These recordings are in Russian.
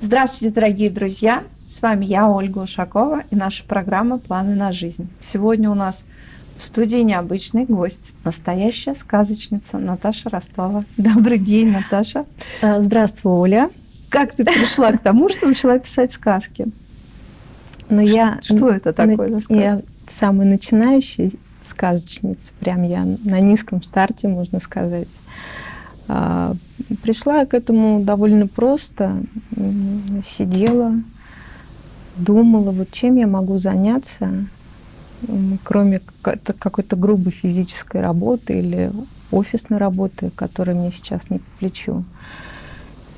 Здравствуйте, дорогие друзья! С вами я, Ольга Ушакова, и наша программа «Планы на жизнь». Сегодня у нас в студии необычный гость, настоящая сказочница Наташа Ростова. Добрый день, Наташа. А, здравствуй, Оля. Как ты пришла к тому, что начала писать сказки? Ну, я, что это такое за сказка? Я самый начинающий сказочница, прям я на низком старте, можно сказать. А, пришла я к этому довольно просто, сидела, думала, вот чем я могу заняться, кроме какой-то грубой физической работы или офисной работы, которая мне сейчас не по плечу.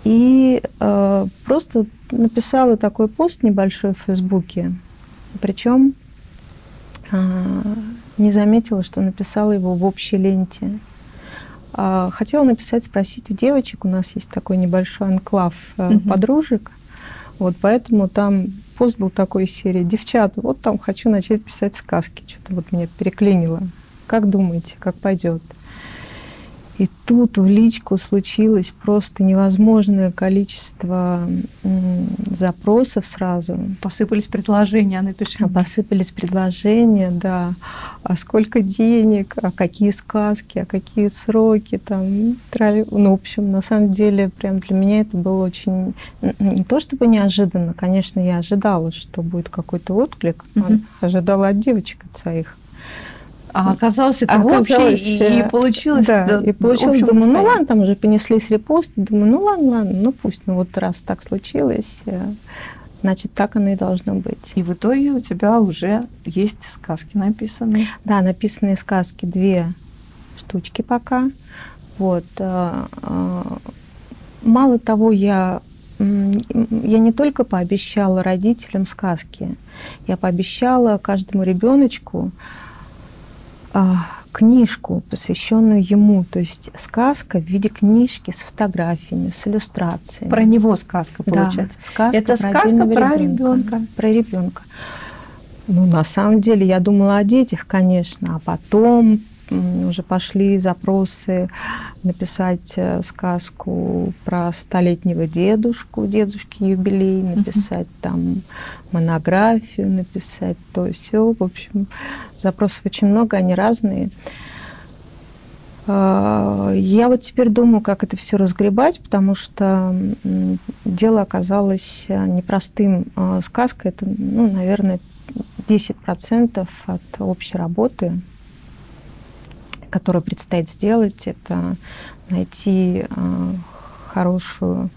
И э, просто написала такой пост небольшой в Фейсбуке. Причем э, не заметила, что написала его в общей ленте. Э, хотела написать, спросить у девочек. У нас есть такой небольшой анклав угу. подружек. Вот поэтому там пост был такой серии. Девчата, вот там хочу начать писать сказки. Что-то вот меня переклинило. Как думаете, как пойдет? И тут в личку случилось просто невозможное количество запросов сразу. Посыпались предложения, напиши. Посыпались предложения, да. А сколько денег, а какие сказки, а какие сроки там. Ну, в общем, на самом деле, прям для меня это было очень... Не то чтобы неожиданно, конечно, я ожидала, что будет какой-то отклик. Угу. Ожидала от девочек, от своих. А оказалось это оказалось, общее, и, и получилось. Да, да и получилось, думаю, ну ладно, там уже понеслись репосты, думаю, ну ладно, ладно, ну пусть, ну вот раз так случилось, э, значит, так оно и должно быть. И в итоге у тебя уже есть сказки написанные? Да, написанные сказки, две штучки пока. Вот. Э, э, мало того, я я не только пообещала родителям сказки, я пообещала каждому ребеночку книжку, посвященную ему, то есть сказка в виде книжки с фотографиями, с иллюстрациями. Про него сказка получается. Да, сказка Это про сказка про ребенка. Про ребенка. Ну, на самом деле, я думала о детях, конечно, а потом уже пошли запросы написать э, сказку про столетнего дедушку, дедушки юбилей, написать uh-huh. там монографию, написать то все. В общем, запросов очень много, они разные. А, я вот теперь думаю, как это все разгребать, потому что дело оказалось э, непростым. А, сказка это, ну, наверное, 10% от общей работы которое предстоит сделать, это найти э, хорошую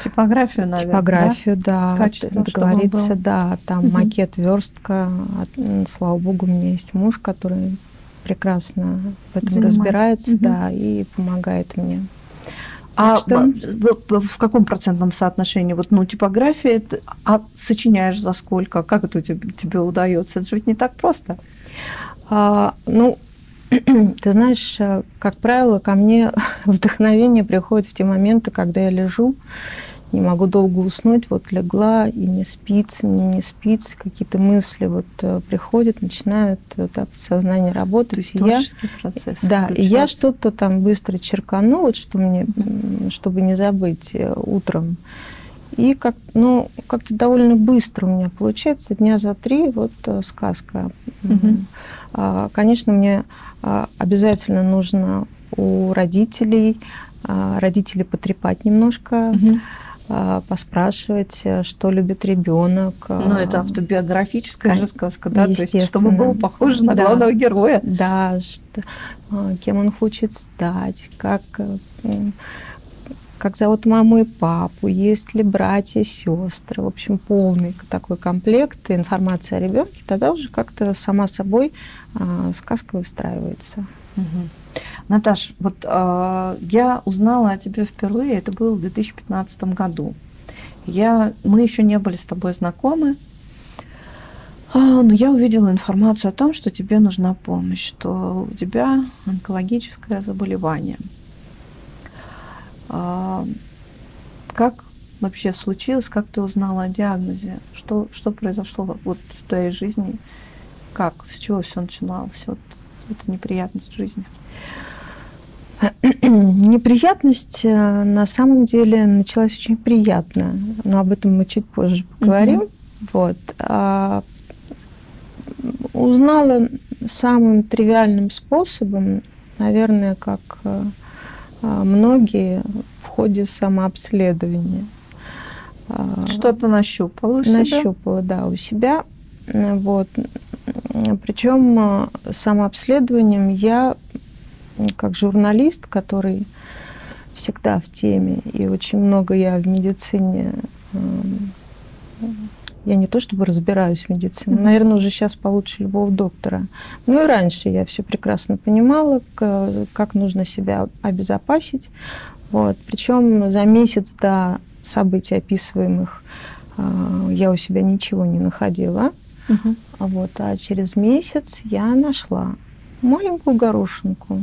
Типографию, наверное. Типографию, да. да Качество, договориться, да. Там угу. макет, верстка. Слава богу, у меня есть муж, который прекрасно в этом Занимается. разбирается, угу. да, и помогает мне. А что? в каком процентном соотношении? Вот, ну, типография, а сочиняешь за сколько? Как это тебе, тебе удается? Это же ведь не так просто. А, ну, Ты знаешь, э, как правило, ко мне вдохновение приходит в те моменты, когда я лежу, не могу долго уснуть, вот легла и не спится, мне не спится, какие-то мысли вот э, приходят, начинают вот, да, подсознание работать. То есть творческий я, процесс. Да, и я что-то там быстро черкану, вот что мне, чтобы не забыть э, утром. И как, ну, как-то довольно быстро у меня получается, дня за три вот сказка. Угу. А, конечно, мне а, обязательно нужно у родителей, а, родителей потрепать немножко, угу. поспрашивать, э, что любит ребенок. Ну, это автобиографическая же сказка, да, то есть чтобы было похоже на да. главного героя. Да, что, кем он хочет стать, как э, как зовут маму и папу, есть ли братья, сестры, в общем, полный такой комплект информации о ребенке, тогда уже как-то сама собой э, сказка выстраивается. Угу. Наташ, вот э, я узнала о тебе впервые, это было в 2015 году. Я, мы еще не были с тобой знакомы, но я увидела информацию о том, что тебе нужна помощь, что у тебя онкологическое заболевание – а, как вообще случилось, как ты узнала о диагнозе? Что, что произошло вот в твоей жизни? Как, с чего все начиналось? Вот эта неприятность жизни. неприятность э, на самом деле началась очень приятно, но об этом мы чуть позже поговорим. Угу. Вот. А узнала самым тривиальным способом, наверное, как э, многие в ходе самообследования. А, Что-то нащупала у себя? Нащупала, да, у себя. Вот. Причем э, самообследованием я, как журналист, который всегда в теме, и очень много я в медицине я не то чтобы разбираюсь в медицине, mm-hmm. наверное, уже сейчас получше любого доктора. Ну и раньше я все прекрасно понимала, как нужно себя обезопасить. Вот. Причем за месяц до событий описываемых а, я у себя ничего не находила. Uh-huh. Вот, а через месяц я нашла маленькую горошинку,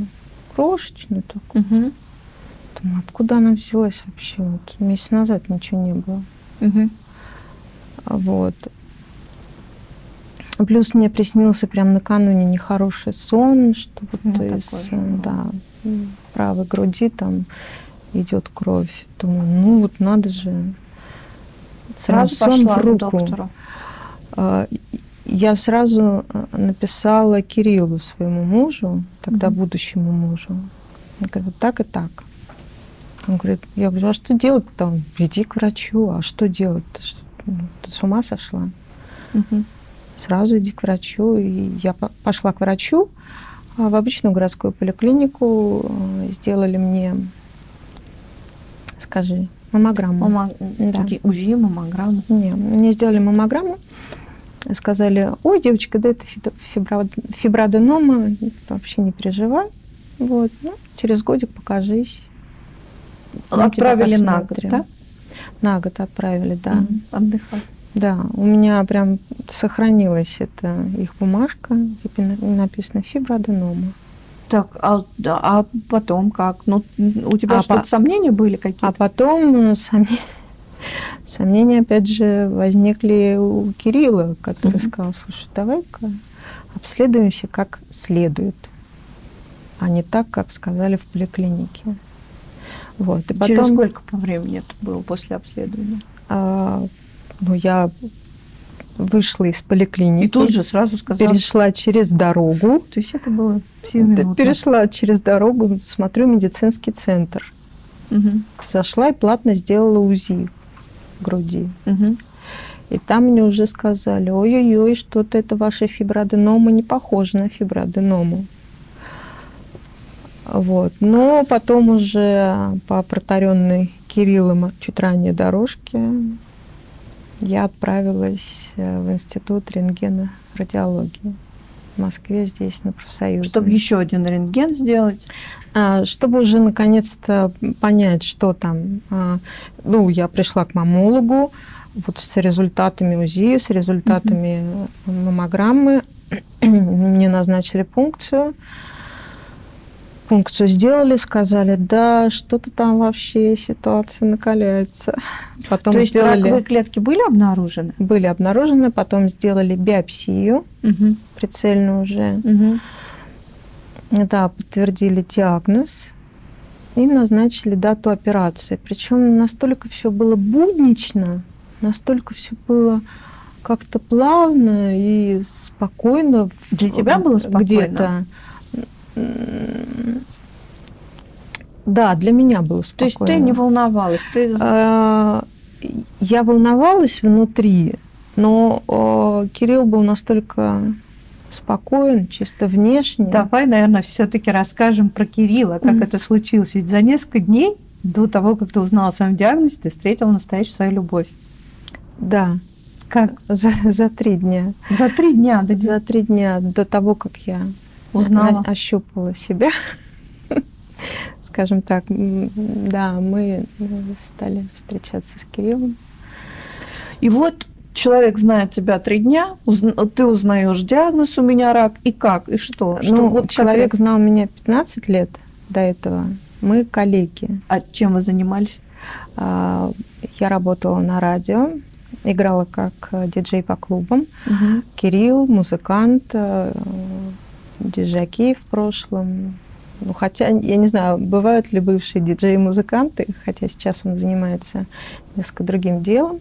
крошечную такую. Uh-huh. Думаю, откуда она взялась вообще? Вот месяц назад ничего не было. Uh-huh. Вот. Плюс мне приснился прям накануне нехороший сон, что вот ну, из да, правой груди там идет кровь. Думаю, ну вот надо же. Сразу сон пошла в руку. к доктору. А, я сразу э, написала Кириллу, своему мужу, тогда mm-hmm. будущему мужу. Я говорю, вот так и так. Он говорит, я говорю, а что делать там? Иди к врачу, а что делать? Ну, ты с ума сошла? Угу. Сразу иди к врачу. И я пошла к врачу а в обычную городскую поликлинику, э, сделали мне, скажи, маммограмму. Мама... Да. УЗИ, маммограмму? Не, мне сделали маммограмму, сказали, ой, девочка, да это фиброденома, вообще не переживай. Вот, ну, через годик покажись. Отправили на год, да? На год отправили, да. Mm-hmm. Отдыхать. Да, у меня прям сохранилась эта их бумажка, где написано фиброаденома. Так, а, а потом как? Ну, у тебя а что-то по... сомнения были какие-то? А потом сомнения, сомнения, опять же, возникли у Кирилла, который mm-hmm. сказал, слушай, давай-ка обследуемся как следует, а не так, как сказали в поликлинике. Вот. И потом, Через сколько по времени это было после обследования? А, ну, я вышла из поликлиники. И тут же сразу сказала? Перешла через дорогу. То есть это было сиюминутно? Перешла через дорогу, смотрю медицинский центр. Угу. Зашла и платно сделала УЗИ груди. Угу. И там мне уже сказали, ой-ой-ой, что-то это ваша фиброаденома не похоже на фиброаденому. Вот. Но потом уже по протаренной Кириллом чуть ранее дорожке я отправилась э, в институт рентгена радиологии в Москве, здесь, на профсоюзе. Чтобы еще один рентген сделать? А, чтобы уже наконец-то понять, что там. А, ну, я пришла к мамологу, вот с результатами УЗИ, с результатами угу. маммограммы. Мне назначили пункцию пункцию сделали, сказали, да, что-то там вообще ситуация накаляется. Потом То есть сделали... раковые клетки были обнаружены? Были обнаружены, потом сделали биопсию угу. прицельную уже. Угу. Да, подтвердили диагноз и назначили дату операции. Причем настолько все было буднично, настолько все было как-то плавно и спокойно. Для тебя было спокойно? Где-то да, для меня было спокойно. То есть ты не волновалась? Ты... А, я волновалась внутри, но Кирилл был настолько спокоен, чисто внешне. Давай, наверное, все-таки расскажем про Кирилла, как mm-hmm. это случилось. Ведь за несколько дней до того, как ты узнала о своем диагнозе, ты встретила настоящую свою любовь. Да. Как? За, за три дня. За три дня, да? За три дня до того, как я узнала, ощупала себя. Скажем так, да, мы стали встречаться с Кириллом. И вот человек знает тебя три дня, ты узнаешь диагноз, у меня рак, и как, и что? что ну, вот человек как... знал меня 15 лет до этого. Мы коллеги. А чем вы занимались? А, я работала на радио, играла как диджей по клубам. Угу. Кирилл, музыкант, Дежаки в прошлом, Ну, хотя, я не знаю, бывают ли бывшие диджеи-музыканты, хотя сейчас он занимается несколько другим делом.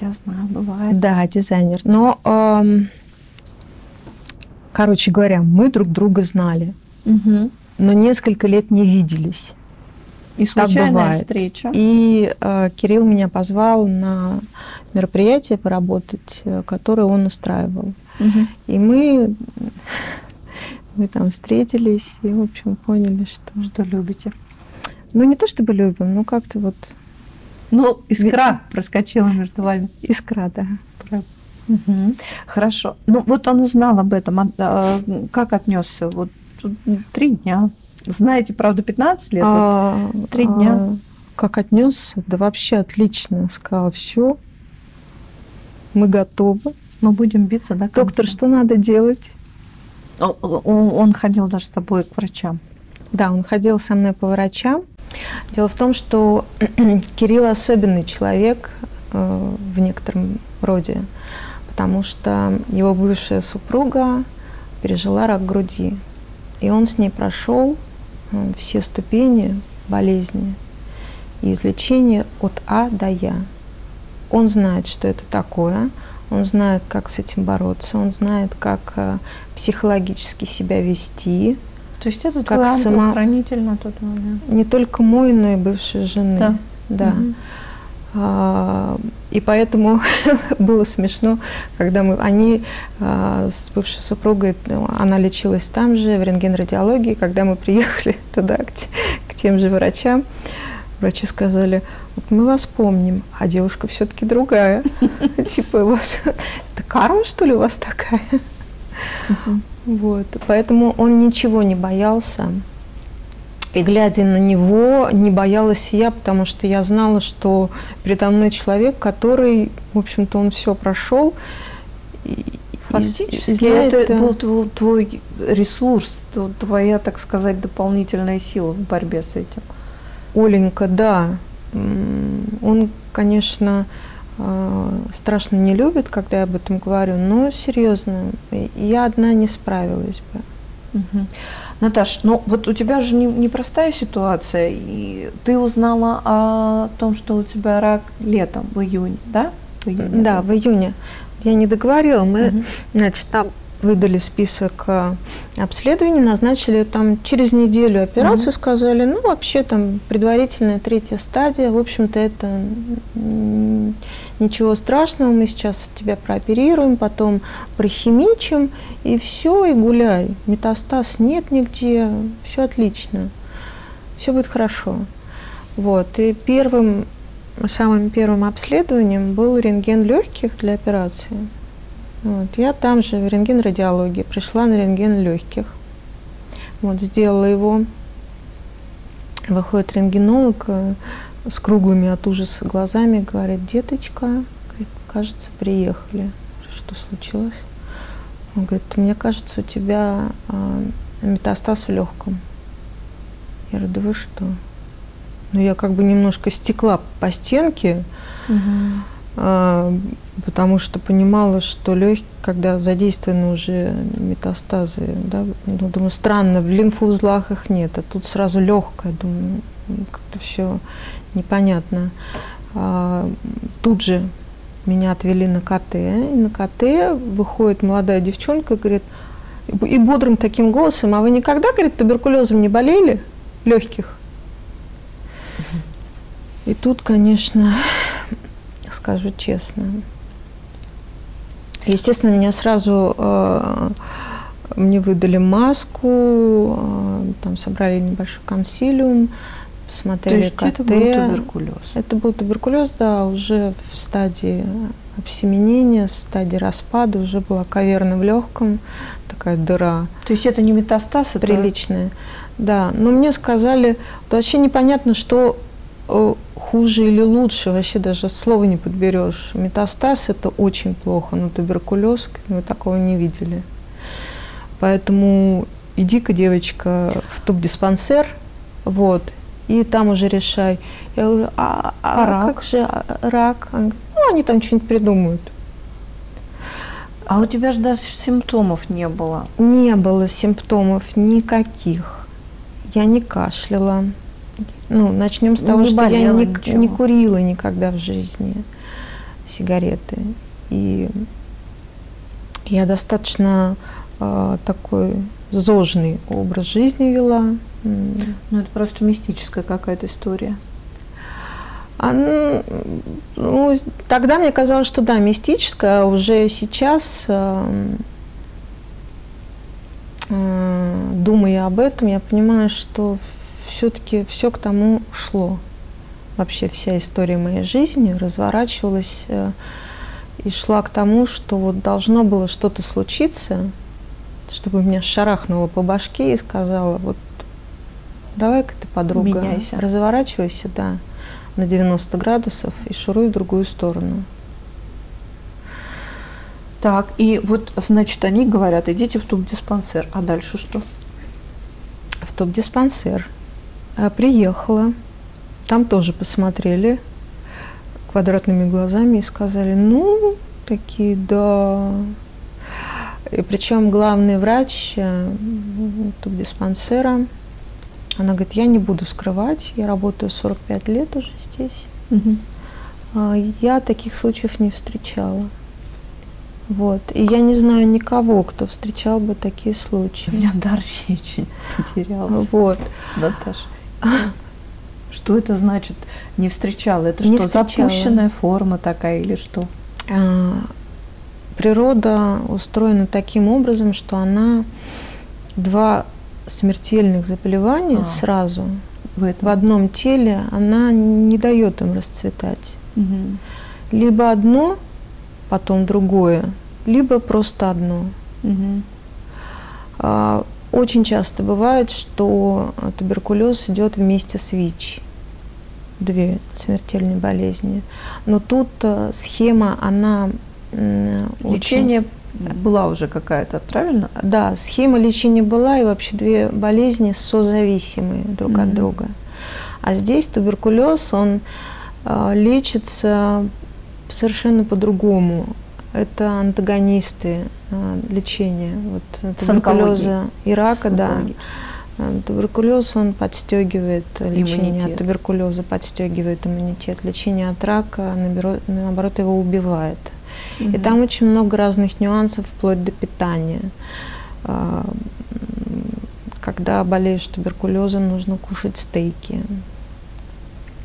Я знаю, бывает. Да, дизайнер. Но, эм, короче говоря, мы друг друга знали, Угу. но несколько лет не виделись. И Так случайная бывает. встреча. И э, Кирилл меня позвал на мероприятие поработать, э, которое он устраивал. Мгм. И мы, мы там встретились и, в общем, поняли, что... Что любите? Ну, не то чтобы любим, но как-то вот Ну, искра проскочила между вами. искра, да. Мгм. Хорошо. Ну, вот он узнал об этом. А, а, как отнесся? Вот три дня. Знаете, правда, 15 лет? Вот А, три дня. а, как отнесся? Да вообще отлично. Сказал, все, мы готовы. Мы будем биться до конца. Доктор, что надо делать? Он ходил даже с тобой к врачам. Да, он ходил со мной по врачам. Дело в том, что Кирилл особенный человек э, в некотором роде, потому что его бывшая супруга пережила рак груди. И он с ней прошел э, все ступени болезни и излечения от А до Я. Он знает, что это такое, он знает, как с этим бороться, он знает, как э, психологически себя вести, То есть это Как твой сама- ангел-хранитель на тот момент. не только мой, но и бывшей жены. Да. Да. Мгм. А, И поэтому было смешно, когда мы, они а, с бывшей супругой, ну, она лечилась там же, в рентген-радиологии, когда мы приехали туда, к, к тем же врачам, врачи сказали, вот мы вас помним, а девушка все-таки другая. Типа, у вас, это карма, что ли, у вас такая? Вот, поэтому он ничего не боялся. И глядя на него, не боялась я, потому что я знала, что передо мной человек, который, в общем-то, он все прошел. Фактически и знает, это был тво- твой ресурс, тв- твоя, так сказать, дополнительная сила в борьбе с этим. Оленька, да. Он, конечно, э, страшно не любит, когда я об этом говорю, но серьезно, я одна не справилась бы. Мгм. Наташ, ну вот у тебя же не- непростая ситуация, и ты узнала о том, что у тебя рак летом, в июне, да? В июне Да, в июне. Я не договорила. Мы, Мгм. значит, там выдали список э, обследований, назначили там через неделю операцию, Мгм. сказали, ну, вообще там предварительная третья стадия, в общем-то, это ничего страшного, мы сейчас тебя прооперируем, потом прохимичим, и все, и гуляй. Метастаз нет нигде, все отлично, все будет хорошо. Вот, и первым, самым первым обследованием был рентген легких для операции. Вот, я там же в рентген-радиологии пришла на рентген легких. Вот, сделала его. Выходит рентгенолог э, с круглыми от ужаса глазами, говорит, деточка, кажется, приехали. Что случилось? Он говорит, мне кажется, у тебя а, метастаз в легком. Я говорю, да вы что? Ну, я как бы немножко стекла по стенке, Мгм. А, потому что понимала, что легкие, когда задействованы уже метастазы, да, ну, думаю, странно, в лимфоузлах их нет, а тут сразу легкое, думаю, как-то все непонятно. А, тут же меня отвели на КТ, и на КТ выходит молодая девчонка, говорит, и бодрым таким голосом, а вы никогда, говорит, туберкулезом не болели легких? И тут, конечно, скажу честно. Естественно, меня сразу э, мне выдали маску, э, там собрали небольшой консилиум, То посмотрели есть КТ. это был туберкулез. Это был туберкулез, да, уже в стадии обсеменения, в стадии распада, уже была каверна в легком, такая дыра То есть это не метастаз, это приличная. Да, но мне сказали, вообще непонятно, что хуже или лучше, вообще даже слова не подберешь. Метастаз это очень плохо, но туберкулез мы такого не видели. Поэтому иди-ка, девочка, в тубдиспансер, вот, и там уже решай. Я говорю, а, а А рак? как же а, рак? Он говорит, ну, они там что-нибудь придумают. А у тебя же даже симптомов не было. Не было симптомов никаких. я не кашляла. Ну, начнем с того, Не что я болела не, ничего. не курила никогда в жизни сигареты. И я достаточно э, такой зожный образ жизни вела. Ну, это просто мистическая какая-то история. А, ну, ну, тогда мне казалось, что да, мистическое, а уже сейчас, эм, э, думая об этом, я понимаю, что все-таки все к тому шло. Вообще вся история моей жизни разворачивалась э, и шла к тому, что вот должно было что-то случиться, чтобы меня шарахнуло по башке и сказала, вот давай-ка ты, подруга, Меняйся. разворачивайся, да, на 90 градусов и шуруй в другую сторону. Так, и вот, значит, они говорят, идите в тубдиспансер. А дальше что? в топ-диспансер. А, Приехала, там тоже посмотрели квадратными глазами и сказали, ну, такие, да. И причем главный врач э, топ-диспансера, она говорит, я не буду скрывать, я работаю 45 лет уже здесь. А, Я таких случаев не встречала. Вот. И я не знаю никого, кто встречал бы такие случаи. У меня дар речи потерялся. Вот. Наташа. Что это значит не встречала? Это Не что, встречала. запущенная форма такая или что? А, Природа устроена таким образом, что она два смертельных заболевания А. сразу В этом? в одном теле, она не дает им расцветать. Мгм. Либо одно, потом другое, либо просто одно. А, Очень часто бывает, что туберкулез идет вместе с ВИЧ. Две смертельные болезни. Но тут а, схема, она м, очень- Лечение была уже какая-то, правильно? Да, схема лечения была, и вообще две болезни созависимые друг от Мгм. друга. А здесь туберкулез, он а, лечится совершенно по-другому. Это антагонисты а, лечения вот, туберкулеза и рака, да. А, Туберкулез, он подстегивает лечение Иммунитет. от туберкулеза, подстегивает иммунитет. Лечение от рака, наоборот, его убивает. И Мгм. там очень много разных нюансов, вплоть до питания. М, Когда болеешь туберкулезом, нужно кушать стейки.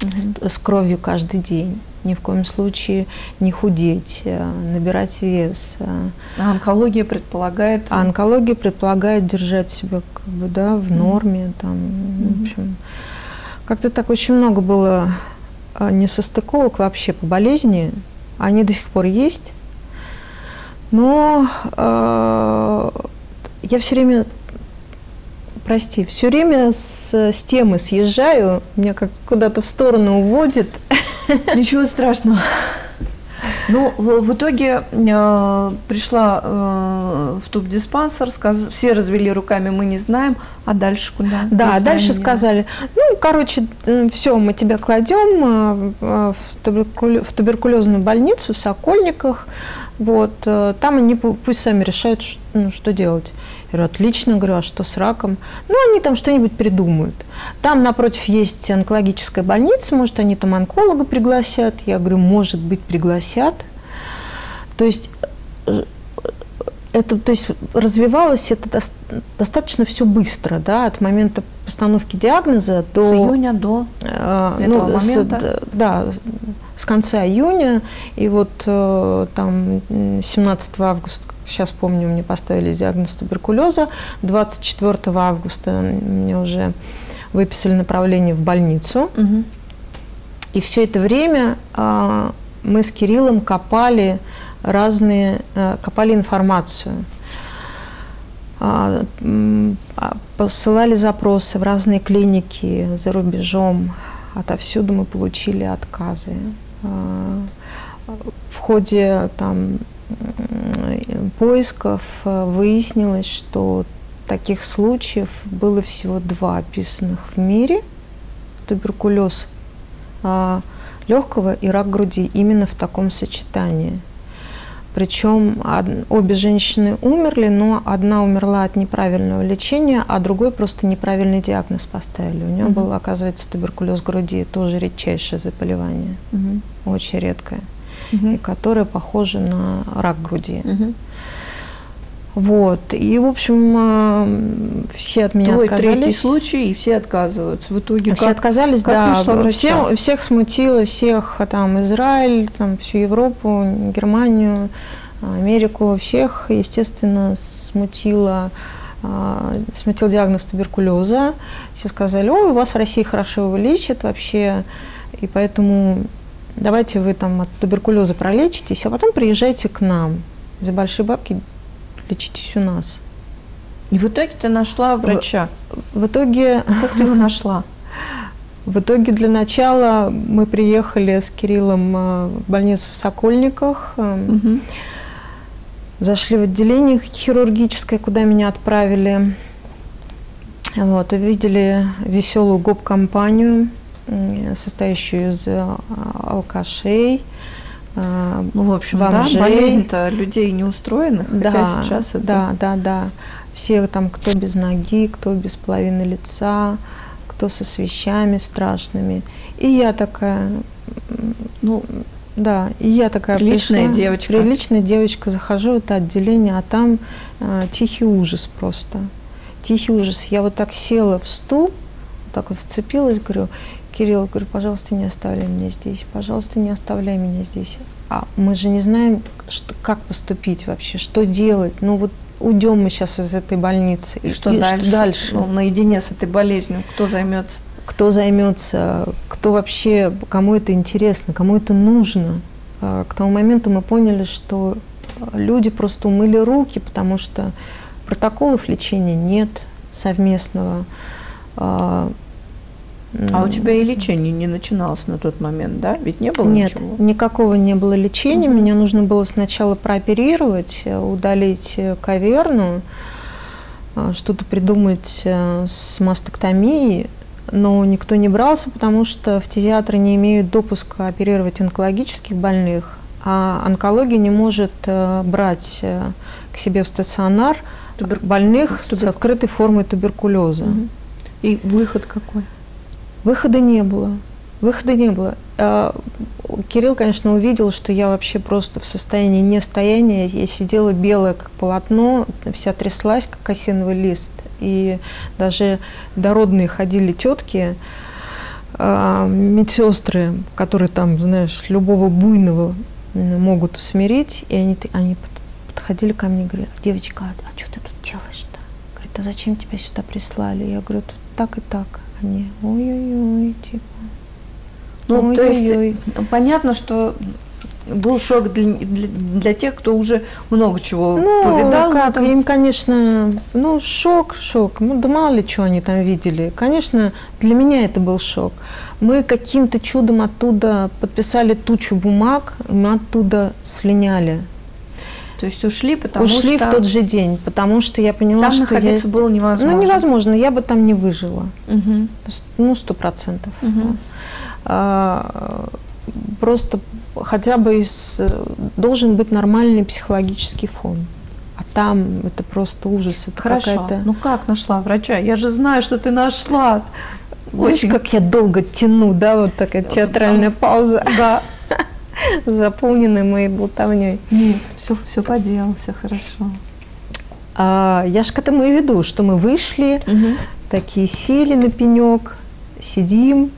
С, с кровью каждый день. Ни в коем случае не худеть, а, набирать вес. а. Онкология предполагает... А онкология предполагает держать себя как бы, да, в норме. Там, Мгм. в общем, как-то так очень много было а, несостыковок вообще по болезни. Они до сих пор есть. Но э, я все время, прости, все время с, с темы съезжаю, меня как куда-то в сторону уводит. Ничего страшного. Ну, в, итоге э, пришла э, в тубдиспансер, сказ- все развели руками, мы не знаем, а дальше куда? Да, Вы дальше сказали, ну, короче, все, мы тебя кладем а, а, в, туберкуле- в туберкулезную больницу в Сокольниках, вот, э, там они пу- пусть сами решают, ш- ну, что делать. Я говорю, отлично, говорю, а что с раком? Ну, они там что-нибудь придумают. Там напротив есть онкологическая больница, может, они там онколога пригласят. Я говорю, может быть, пригласят. То есть э, это, то есть развивалось это дос- достаточно все быстро, да, от момента постановки диагноза до С июня до... э, этого с- момента? д- да, с конца июня и вот э, там м, 17 августа, сейчас помню, мне поставили диагноз туберкулеза, 24 августа мне уже выписали направление в больницу. Мгм. И все это время а, мы с Кириллом копали разные, э, копали информацию. А, Посылали запросы в разные клиники за рубежом. Отовсюду мы получили отказы. В ходе там, поисков э, выяснилось, что таких случаев было всего два описанных в мире. Туберкулез а, легкого и рак груди именно в таком сочетании. Причем обе женщины умерли, но одна умерла от неправильного лечения, а другой просто неправильный диагноз поставили. У нее угу. был, оказывается, туберкулез груди, тоже редчайшее заболевание, угу. очень редкое, угу. и которое похоже на рак груди. Угу. Вот. И, в общем, э, все от меня Твой отказались. третий случай, и все отказываются. В итоге Все как, отказались, как да. Всем, всех смутило, всех там Израиль, там всю Европу, Германию, Америку, всех, естественно, смутило э, смутил диагноз туберкулеза. Все сказали, ой, у вас в России хорошо его лечат вообще, и поэтому давайте вы там от туберкулеза пролечитесь, а потом приезжайте к нам. За большие бабки лечитесь у нас. И в итоге ты нашла врача? В, в итоге... Как ты его нашла? В итоге для начала мы приехали с Кириллом э, в больницу в Сокольниках, угу. зашли в отделение хирургическое, куда меня отправили. Вот, увидели веселую гоп-компанию, состоящую из э, алкашей, а, ну, в общем, бомжей. да, болезнь-то людей неустроенных, да, хотя сейчас это... Да, да, да. Все там, кто без ноги, кто без половины лица, кто со свещами страшными. И я такая, ну, да, и я такая Приличная пришла, девочка. Приличная девочка, захожу в это отделение, а там э, тихий ужас просто. Тихий ужас. Я вот так села в стул, так вот вцепилась, говорю, Кирилл, говорю, пожалуйста, не оставляй меня здесь, пожалуйста, не оставляй меня здесь. А мы же не знаем, что, как поступить вообще, что делать. Ну вот уйдем мы сейчас из этой больницы. И, что и дальше? Что дальше? Ну, наедине с этой болезнью, кто займется? Кто займется, кто вообще, кому это интересно, кому это нужно. А, к тому моменту мы поняли, что люди просто умыли руки, потому что протоколов лечения нет совместного. А, у тебя и лечение не начиналось на тот момент, да? Ведь не было Нет, ничего? никакого не было лечения. Угу. Меня нужно было сначала прооперировать, э, удалить э, каверну, э, что-то придумать с мастектомией, но никто не брался, потому что фтизиатры не имеют допуска оперировать онкологических больных, а онкология не может брать к себе в стационар Тубер... больных Тубер... с открытой формой туберкулеза. Угу. И выход какой? Выхода не было. Выхода не было. А, Кирилл, конечно, увидел, что я вообще просто в состоянии нестояния. Я сидела белая, как полотно, вся тряслась, как осиновый лист. И даже дородные ходили тетки, а, медсестры, которые там, знаешь, любого буйного могут усмирить. И они, они подходили ко мне и говорят, девочка, а, а что ты тут делаешь-то? Говорит, а зачем тебя сюда прислали? Я говорю, тут так и так они ой-ой-ой, типа. Ну, ой-ой-ой. то есть понятно, что был шок для, для, для тех, кто уже много чего ну, повидал. Как, там... Им, конечно, ну, шок, шок. Ну, да мало ли что они там видели. Конечно, для меня это был шок. Мы каким-то чудом оттуда подписали тучу бумаг, мы оттуда слиняли. То есть ушли, потому ушли что... в тот же день, потому что я поняла, там что находиться я... было невозможно. Ну, невозможно, я бы там не выжила. Угу. Ну, сто процентов. Угу. А, просто хотя бы из... должен быть нормальный психологический фон. А там это просто ужас. Это Хорошо. Ну как нашла врача? Я же знаю, что ты нашла. Очень... как я долго тяну, да, вот такая театральная пауза. Да. Заполнены моей болтовней. Нет, все, все по делу, все хорошо. А, я же к этому и веду, что мы вышли, угу. такие сели на пенек, сидим,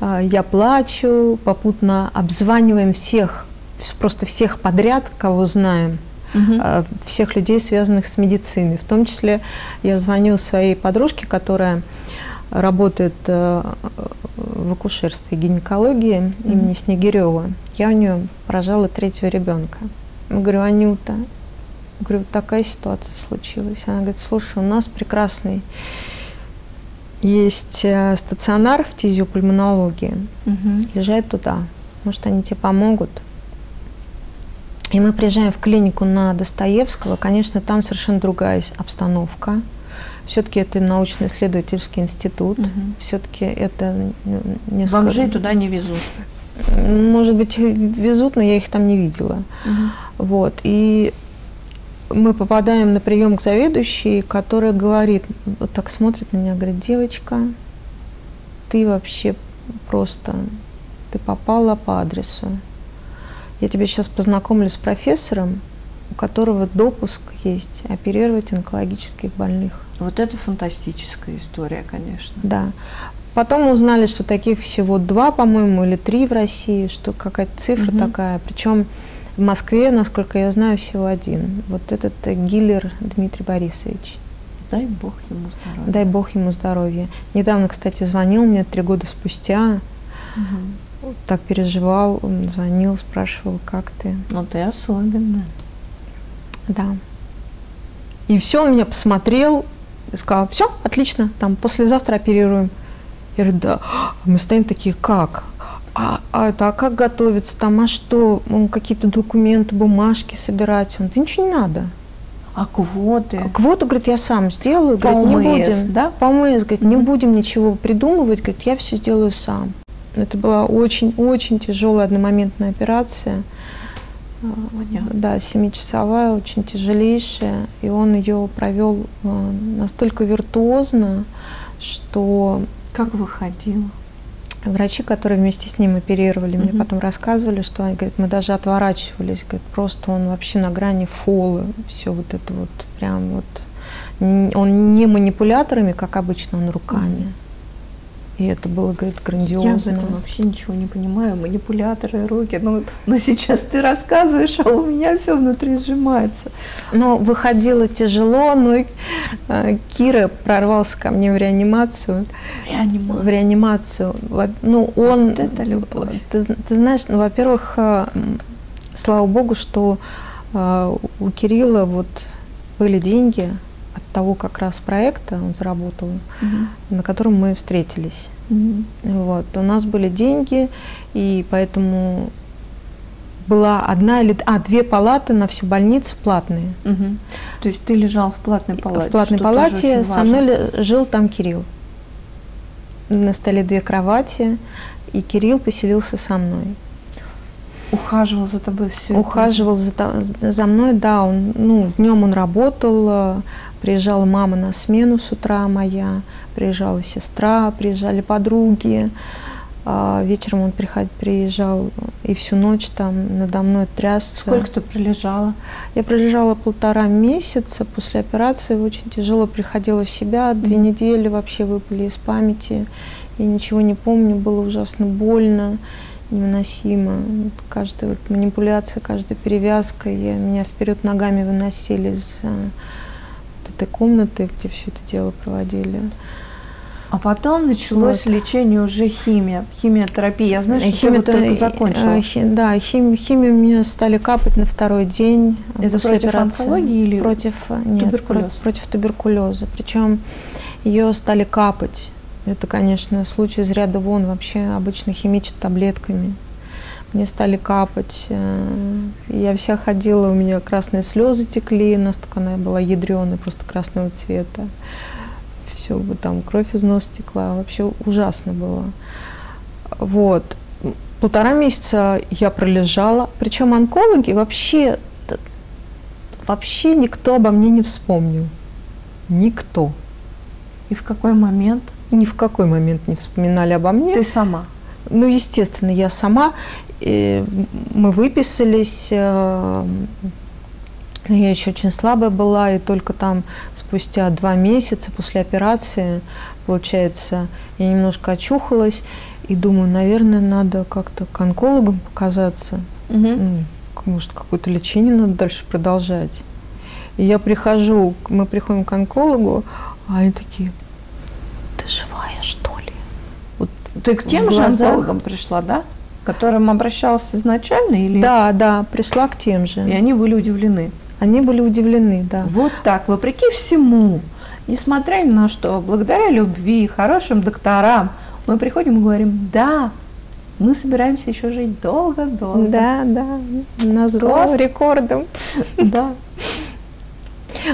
а, я плачу, попутно обзваниваем всех, просто всех подряд, кого знаем. Угу. всех людей, связанных с медициной. В том числе я звоню своей подружке, которая работает э, в акушерстве гинекологии mm-hmm. имени Снегирева. Я у нее прожала третьего ребенка. Я говорю, Анюта, говорю, такая ситуация случилась. Она говорит, слушай, у нас прекрасный есть э, стационар в фтизиопульмонологии. Угу. Езжай туда. Может, они тебе помогут. И мы приезжаем в клинику на Достоевского. Конечно, там совершенно другая обстановка. Все-таки это научно-исследовательский институт. Угу. Все-таки это несколько... Бомжей туда не везут. Может быть, везут, но я их там не видела. Угу. Вот. И мы попадаем на прием к заведующей, которая говорит, вот так смотрит на меня, говорит, девочка, ты вообще просто, ты попала по адресу. Я тебя сейчас познакомлю с профессором, у которого допуск есть оперировать онкологических больных. Вот это фантастическая история, конечно. Да. Потом узнали, что таких всего два, по-моему, или три в России, что какая-то цифра угу. такая. Причем в Москве, насколько я знаю, всего один. Вот этот э, Гиллер Дмитрий Борисович. Дай бог ему здоровья. Дай бог ему здоровья. Недавно, кстати, звонил мне три года спустя. Угу. Так переживал, он звонил, спрашивал, как ты. Ну ты особенная. Да. И все, он меня посмотрел и сказал, все, отлично, там послезавтра оперируем. Я говорю, да. Мы стоим такие, как? А, а это, а как готовиться там, а что? Какие-то документы, бумажки собирать? Он, да ничего не надо. А квоты? А квоту, говорит, я сам сделаю. По говорит, не будем, да? По ОМС, говорит, не будем ничего придумывать, говорит, я все сделаю сам. Это была очень-очень тяжелая одномоментная операция. Да, семичасовая, очень тяжелейшая. И он ее провел э, настолько виртуозно, что... Как выходила? Врачи, которые вместе с ним оперировали, угу. мне потом рассказывали, что они говорят, мы даже отворачивались, говорят, просто он вообще на грани фолы, все вот это вот прям вот. Он не манипуляторами, как обычно, он руками. Угу. И это было, говорит, грандиозно. Я в этом вообще ничего не понимаю. Манипуляторы, руки. Ну, но сейчас ты рассказываешь, а у меня все внутри сжимается. Но выходило тяжело, но э, Кира прорвался ко мне в реанимацию. В реанимацию? В реанимацию. Ну, он... Вот это любовь. Ты, ты знаешь, ну, во-первых, э, слава богу, что э, у Кирилла вот были деньги, того как раз проекта он заработал, угу. на котором мы встретились. Угу. Вот. У нас были деньги, и поэтому была одна или а, две палаты на всю больницу платные. Угу. То есть ты лежал в платной палате? В платной палате со мной жил там Кирилл. На столе две кровати, и Кирилл поселился со мной. Ухаживал за тобой все Ухаживал это? за, за мной, да. Он, ну, днем он работал, Приезжала мама на смену с утра моя, приезжала сестра, приезжали подруги. А вечером он приезжал и всю ночь там надо мной трясся. Сколько ты пролежала? Я пролежала полтора месяца. После операции очень тяжело приходила в себя. Две mm-hmm. недели вообще выпали из памяти. Я ничего не помню, было ужасно больно, невыносимо. Каждая вот манипуляция, каждая перевязка, я, меня вперед ногами выносили из этой комнаты, где все это дело проводили. А потом началось вот. лечение уже химия, химиотерапия. Я знаю, что Химия, ты вот только закончила. Хи, да, хим, химию мне стали капать на второй день Это после против операции. онкологии или против нет, туберкулеза? против туберкулеза. Причем ее стали капать. Это, конечно, случай из ряда вон. Вообще обычно химичат таблетками мне стали капать. Э, я вся ходила, у меня красные слезы текли, настолько она была ядреная, просто красного цвета. Все, там кровь из носа текла, вообще ужасно было. Вот. Полтора месяца я пролежала, причем онкологи вообще, вообще никто обо мне не вспомнил. Никто. И в какой момент? Ни в какой момент не вспоминали обо мне. Ты сама? Ну, естественно, я сама. И мы выписались. Э, я еще очень слабая была, и только там спустя два месяца после операции, получается, я немножко очухалась и думаю, наверное, надо как-то к онкологам показаться. Угу. Ну, может, какое-то лечение надо дальше продолжать. И я прихожу, мы приходим к онкологу, а они такие, ты живая, что ты к тем же онкологам пришла, да? которым обращалась изначально? Или... Да, да, пришла к тем же. И они были удивлены? Они были удивлены, да. Вот так, вопреки всему, несмотря ни на что, благодаря любви, хорошим докторам, мы приходим и говорим, да, мы собираемся еще жить долго-долго. Да, да, на зло рекордом. Да.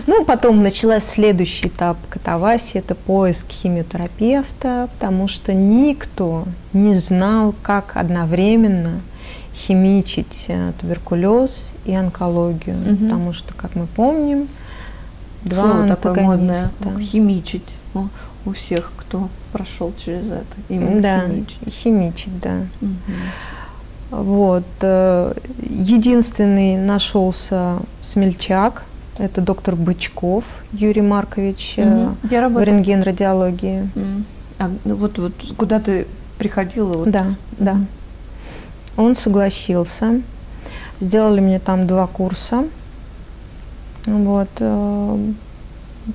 Ну, потом началась следующий этап катавасии, это поиск химиотерапевта, потому что никто не знал, как одновременно химичить э, туберкулез и онкологию, Мгм. потому что, как мы помним, два Слово такое модное. Химичить. У, у всех, кто прошел через это. Именно Да, химичить. химичить, да. Мгм. Вот. э, Единственный нашелся смельчак, это доктор Бычков Юрий Маркович. Я в рентген-радиологии. А, ну вот, вот куда ты приходила? Вот. Да, да. Он согласился. Сделали мне там два курса. Вот. э,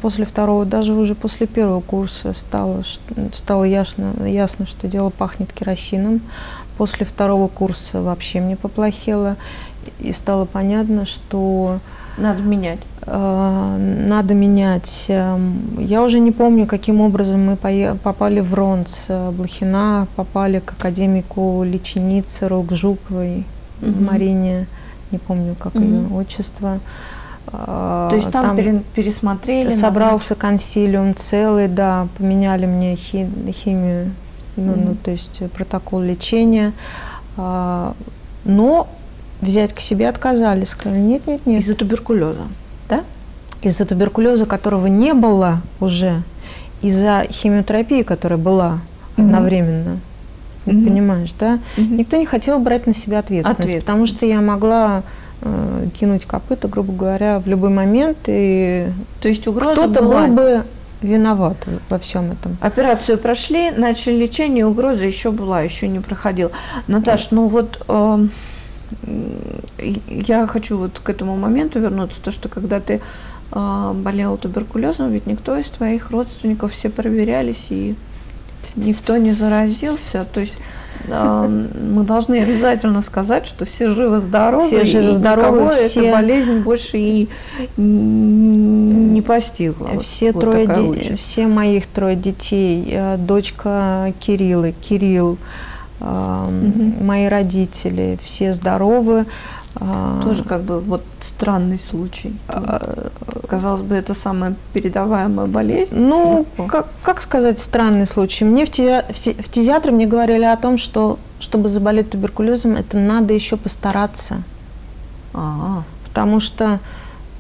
После второго, даже уже после первого курса стало, стало ясно, ясно, что дело пахнет керосином. После второго курса вообще мне поплохело. И стало понятно, что Надо менять. Э, надо менять. Эм, Я уже не помню, каким образом мы попали в РОНЦ э, Блохина, попали к академику Личиницеру, к Жуковой Мгм. Марине, не помню, как ее Мгм. отчество. Э, То есть там, пере- пересмотрели. собрался консилиум целый, да, поменяли мне хи- химию, ну, ну, Мгм. то есть протокол лечения. Но взять к себе отказались, сказали, нет, нет, назначили. нет. Из-за туберкулеза. Из-за туберкулеза, которого не было уже, из-за химиотерапии, которая была одновременно, Мгм. понимаешь, да? Мгм. Никто не хотел брать на себя ответственность, потому что я могла э, кинуть копыта, грубо говоря, в любой момент, и То есть угроза кто-то была. был бы виноват во всем этом. Операцию прошли, начали лечение, угроза еще была, еще не проходила. Наташ, ну вот м, я хочу вот к этому моменту вернуться, то, что когда ты э, болела туберкулезом, ведь никто из твоих родственников все проверялись и никто не заразился. То есть э, мы должны обязательно сказать, что все живы-здоровы, Все живы-здоровы, все- эта болезнь больше и не постигла. Все вот трое, де- все моих трое детей, э, дочка Кириллы, Кирилл, Мгм. мои родители, все здоровы. Э, Тоже как бы вот странный случай. э, Казалось бы, это самая передаваемая болезнь. Ну, Легко. как, как сказать странный случай? Мне в, те- в в фтизиатре мне говорили о том, что чтобы заболеть туберкулезом, это надо еще постараться, А, потому что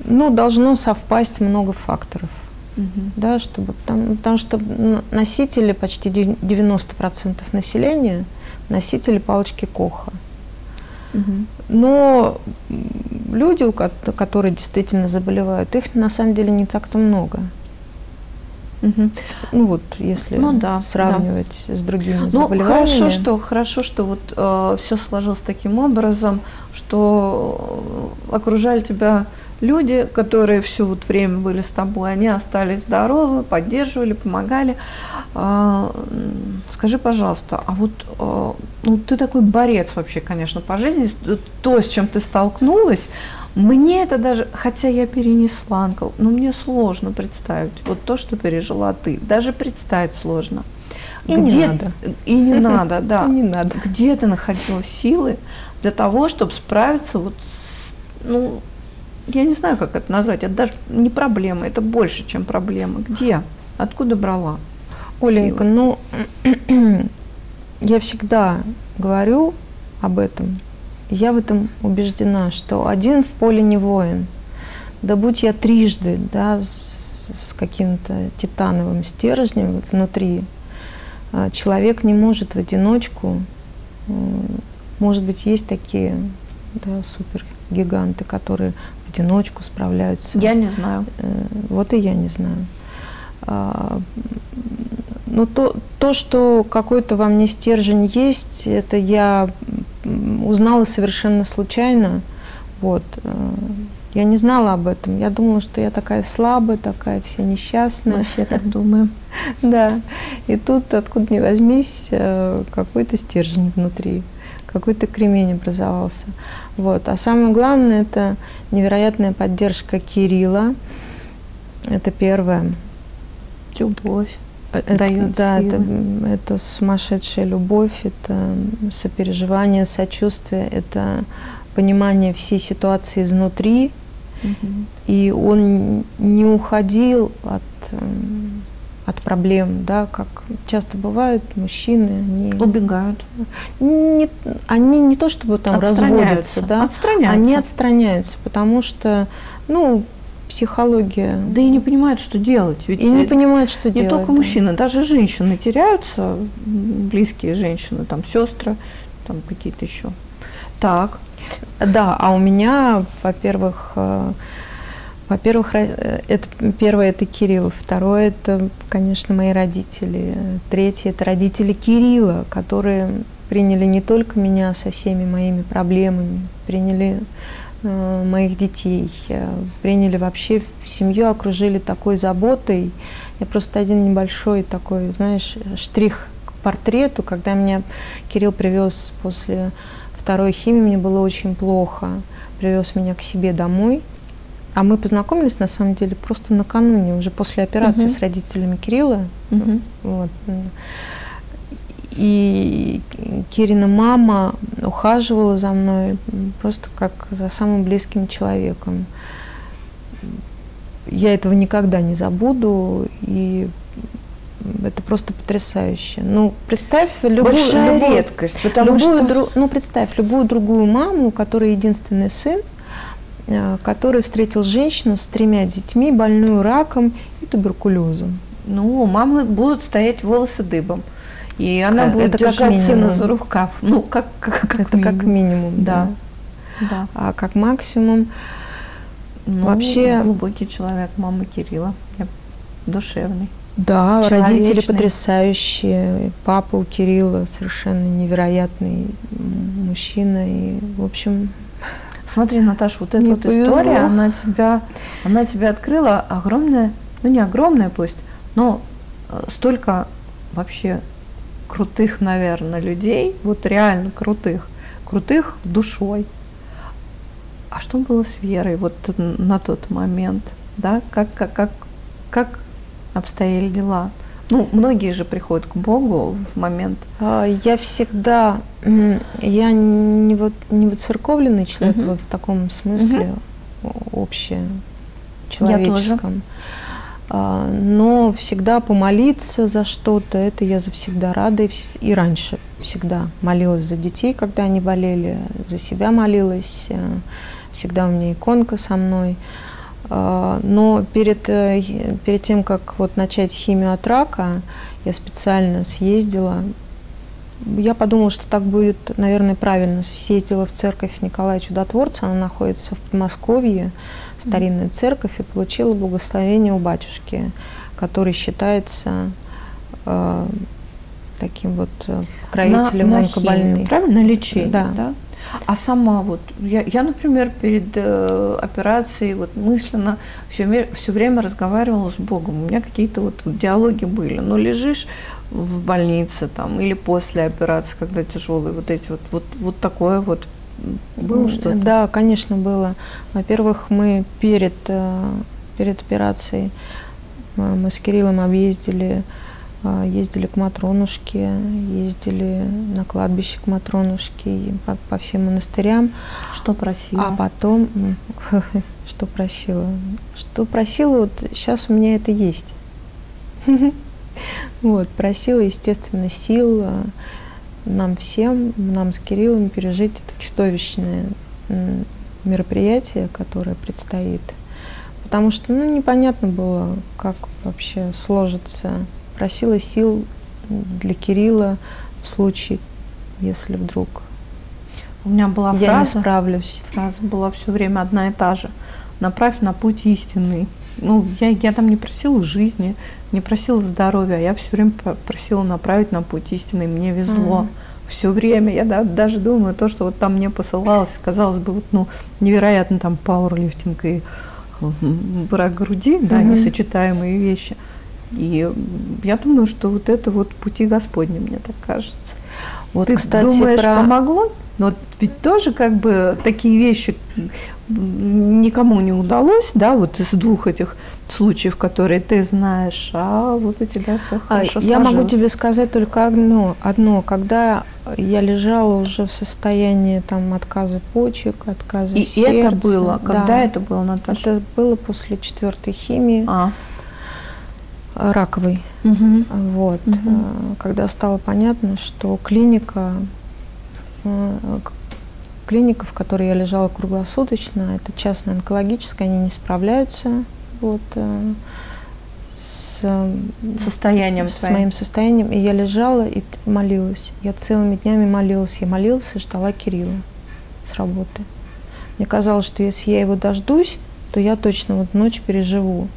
ну, должно совпасть много факторов. мгм. да, чтобы, потому, потому что н- носители, почти дев- 90% населения, носители палочки Коха. Мгм. Но люди, которые действительно заболевают, их на самом деле не так-то много. Мгм. Ну вот, если Ну да, сравнивать с другими Ну, заболеваниями. хорошо, что хорошо, что вот все сложилось таким образом, что э, окружали тебя люди, которые все вот время были с тобой, они остались здоровы, поддерживали, помогали. А, Скажи, пожалуйста, а вот э, ну, ты такой борец вообще, конечно, по жизни, с- то, с чем ты столкнулась, мне это даже, хотя я перенесла, Анкл, но мне сложно представить вот то, что пережила ты. Даже представить сложно. И не Где- надо. И не надо, да. Не надо. Где ты находила силы для того, чтобы справиться вот с, ну, я не знаю, как это назвать, это даже не проблема, это больше, чем проблема. Где? Откуда брала? Оленька, силы? ну, я всегда говорю об этом. Я в этом убеждена, что один в поле не воин. Да будь я трижды, да, с, с каким-то титановым стержнем внутри, а, человек не может в одиночку. Может быть, есть такие да, супергиганты, которые в одиночку справляются. Я не знаю. Э, Вот и я не знаю. А, Ну, то, то, что какой-то во мне стержень есть, это я узнала совершенно случайно. Вот. э, Я не знала об этом. Я думала, что я такая слабая, такая вся несчастная. Мы все так думаем. Да. И тут, откуда ни возьмись, э, какой-то стержень внутри, какой-то кремень образовался. Вот. А самое главное, это невероятная поддержка Кирилла. Это первое. Любовь. Это, Даёт да, это, силы. м, это сумасшедшая любовь, это сопереживание, сочувствие, это понимание всей ситуации изнутри. Мгм. И он не уходил от, эм, от проблем, да, как часто бывают мужчины, они убегают. Не, они не то чтобы там разводятся, да, отстраняются. они отстраняются, потому что, ну, психология. Да и не понимают, что делать. Ведь и не понимают, что не делать. Не только да. мужчины, даже женщины теряются, близкие женщины, там сестры, там какие-то еще. Так. Да, а у меня, во-первых, э, во-первых, э, это первое это Кирилл, второе это, конечно, мои родители, третье это родители Кирилла, которые приняли не только меня со всеми моими проблемами, приняли э, моих детей, э, приняли вообще семью, окружили такой заботой. Я просто один небольшой такой, знаешь, штрих к портрету, когда меня Кирилл привез после второй химии, мне было очень плохо, привез меня к себе домой – а мы познакомились, на самом деле, просто накануне, уже после операции угу. с родителями Кирилла. Угу. Вот. И Кирина мама ухаживала за мной просто как за самым близким человеком. Я этого никогда не забуду, и это просто потрясающе. Ну, представь любую, Большая любую, редкость, потому любую, что... Дру, ну, представь любую другую маму, у которой единственный сын, который встретил женщину с тремя детьми, больную раком и туберкулезом. Ну, мамы будут стоять волосы дыбом. И она как, будет это держать сына за рукав. Ну, как, как, как Это минимум. как минимум, да. да. да. А как максимум ну, вообще... глубокий человек, мама Кирилла. Я душевный. Да, родители потрясающие. Папа у Кирилла совершенно невероятный мужчина. И, в общем, Смотри, Наташа, вот эта вот история, она тебя, она тебя открыла огромное, ну не огромное пусть, но э, столько вообще крутых, наверное, людей, вот реально крутых, крутых душой. А что было с Верой вот на тот момент, да? Как, как, как, как обстояли дела? Ну, многие же приходят к Богу в момент. А, я всегда, я не вот не воцерковленный человек угу. вот в таком смысле угу. общечеловеческом. А, но всегда помолиться за что-то, это я завсегда рада. И, и раньше всегда молилась за детей, когда они болели, за себя молилась. Э, всегда у меня иконка со мной. А, но перед, э, перед тем, как вот начать химию от рака, я специально съездила. Я подумала, что так будет, наверное, правильно. Съездила в церковь Николая Чудотворца, она находится в Подмосковье, старинная церковь, и получила благословение у батюшки, который считается э, таким вот э, покровителем на, на химию, правильно? Лечение, да. да? А сама вот, я, я например, перед э, операцией вот мысленно все, все время разговаривала с Богом. У меня какие-то вот, диалоги были. Но лежишь в больнице там или после операции, когда тяжелые вот эти вот, вот, вот такое вот было что-то? Да, конечно, было. Во-первых, мы перед, э, перед операцией э, мы с Кириллом объездили ездили к Матронушке, ездили на кладбище к Матронушке, по, по всем монастырям. Что просила? А потом, что просила? Что просила, вот сейчас у меня это есть. Вот, просила, естественно, сил а, нам всем, нам с Кириллом пережить это чудовищное мероприятие, которое предстоит. Потому что, ну, непонятно было, как вообще сложится просила сил для Кирилла в случае, если вдруг у меня была я фраза, не справлюсь. Фраза была все время одна и та же. Направь на путь истинный. Ну, я, я там не просила жизни, не просила здоровья, а я все время просила направить на путь истинный. Мне везло. Mm-hmm. Все время. Я да, даже думаю, то, что вот там мне посылалось, казалось бы, вот, ну, невероятно там пауэрлифтинг и брак груди, mm-hmm. да, несочетаемые вещи – и я думаю, что вот это вот пути Господни, мне так кажется. Вот, Ты кстати, думаешь, про... помогло? Но ведь тоже как бы такие вещи никому не удалось, да, вот из двух этих случаев, которые ты знаешь, а вот у тебя все а, хорошо Я могу тебе сказать только одно, одно, когда я лежала уже в состоянии там отказа почек, отказа И сердца. это было, когда да, это было, Наташа? Это было после четвертой химии. А. раковый. Мгм. Вот. Э, Когда стало понятно, что клиника, э, клиника, в которой я лежала круглосуточно, это частная онкологическая, они не справляются вот, э, с, э, Состоянием с твоим. моим состоянием. И я лежала и молилась. Я целыми днями молилась. Я молилась и ждала Кирилла с работы. Мне казалось, что если я его дождусь, то я точно вот ночь переживу.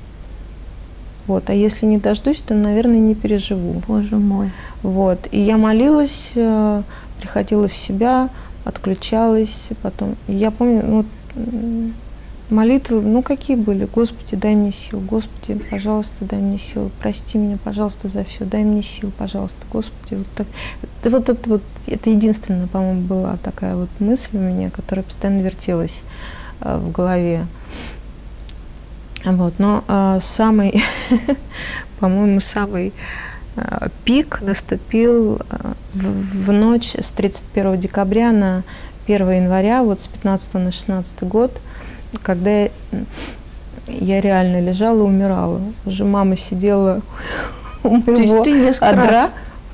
Вот. А если не дождусь, то, наверное, не переживу. Боже мой. Вот. И я молилась, э, приходила в себя, отключалась потом. И я помню, ну, молитвы, ну какие были? Господи, дай мне сил, Господи, пожалуйста, дай мне сил, прости меня, пожалуйста, за все, дай мне сил, пожалуйста, Господи. Вот, так. Вот, это, вот, это единственная, по-моему, была такая вот мысль у меня, которая постоянно вертелась э, в голове. Вот, но э, самый, по-моему, самый э, пик наступил э, в, в ночь с 31 декабря на 1 января, вот с 15 на 16 год, когда я, я реально лежала умирала. Уже мама сидела у То есть моего.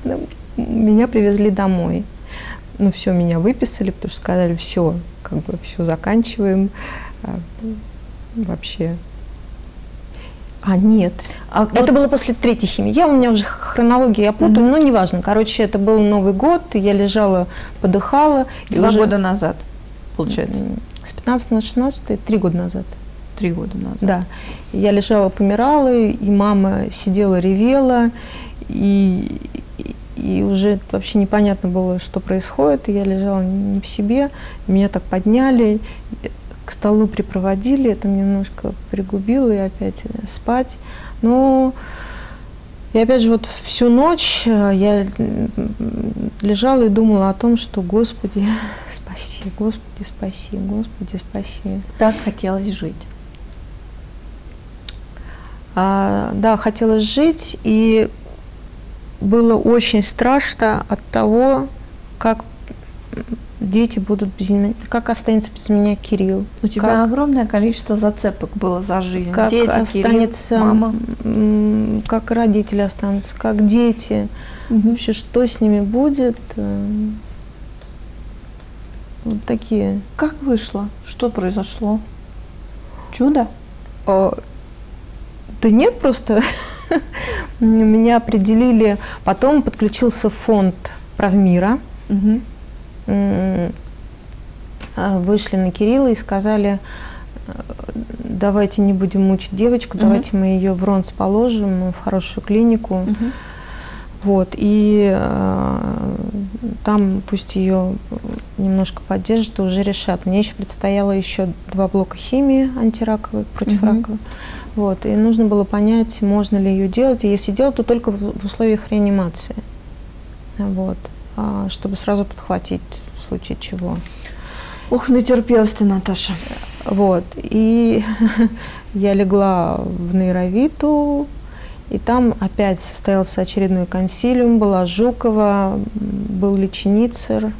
Ну, Меня привезли домой. Ну, все, меня выписали, потому что сказали, все, как бы все заканчиваем. А, Вообще. А, нет. А Это вот было после третьей химии. Я у меня уже хронология, я путаю, Мгм. но неважно. Короче, это был Новый год, я лежала, подыхала. два уже, года назад, получается. С 15 на 16, три года назад. Три года назад. Да. Я лежала, помирала, и мама сидела, ревела, и, и- и уже вообще непонятно было, что происходит. И я лежала не в себе, меня так подняли, к столу припроводили, это немножко пригубило, и опять спать. Но и опять же, вот всю ночь э, я лежала и думала о том, что Господи, спаси, Господи, спаси, Господи, спаси. Так хотелось жить. А, да, хотелось жить, и было очень страшно от того, как дети будут без меня, как останется без меня Кирилл, У тебя Как? огромное количество зацепок было за жизнь. как Дети, Кирилл, останется, мама. м, как родители останутся, как дети, вообще что с ними будет. э, Вот такие. Как вышло? Что произошло? Чудо? А, Да нет, просто меня определили. Потом подключился фонд Правмира. Мгм. М, а, Вышли на Кирилла и сказали, э, давайте не будем мучить девочку, Мгм. давайте мы ее в РОНС положим в хорошую клинику. Мгм. Вот, и э, там пусть ее немножко поддержат и уже решат. Мне еще предстояло еще два блока химии антираковой, противораковой. Вот, и нужно было понять, можно ли ее делать. И если делать, то только в, в условиях реанимации. Вот, чтобы сразу подхватить в случае чего. Ух, натерпелась ты, Наташа. Вот, и я легла в нейровиту, и там опять состоялся очередной консилиум, была Жукова, был Личницер,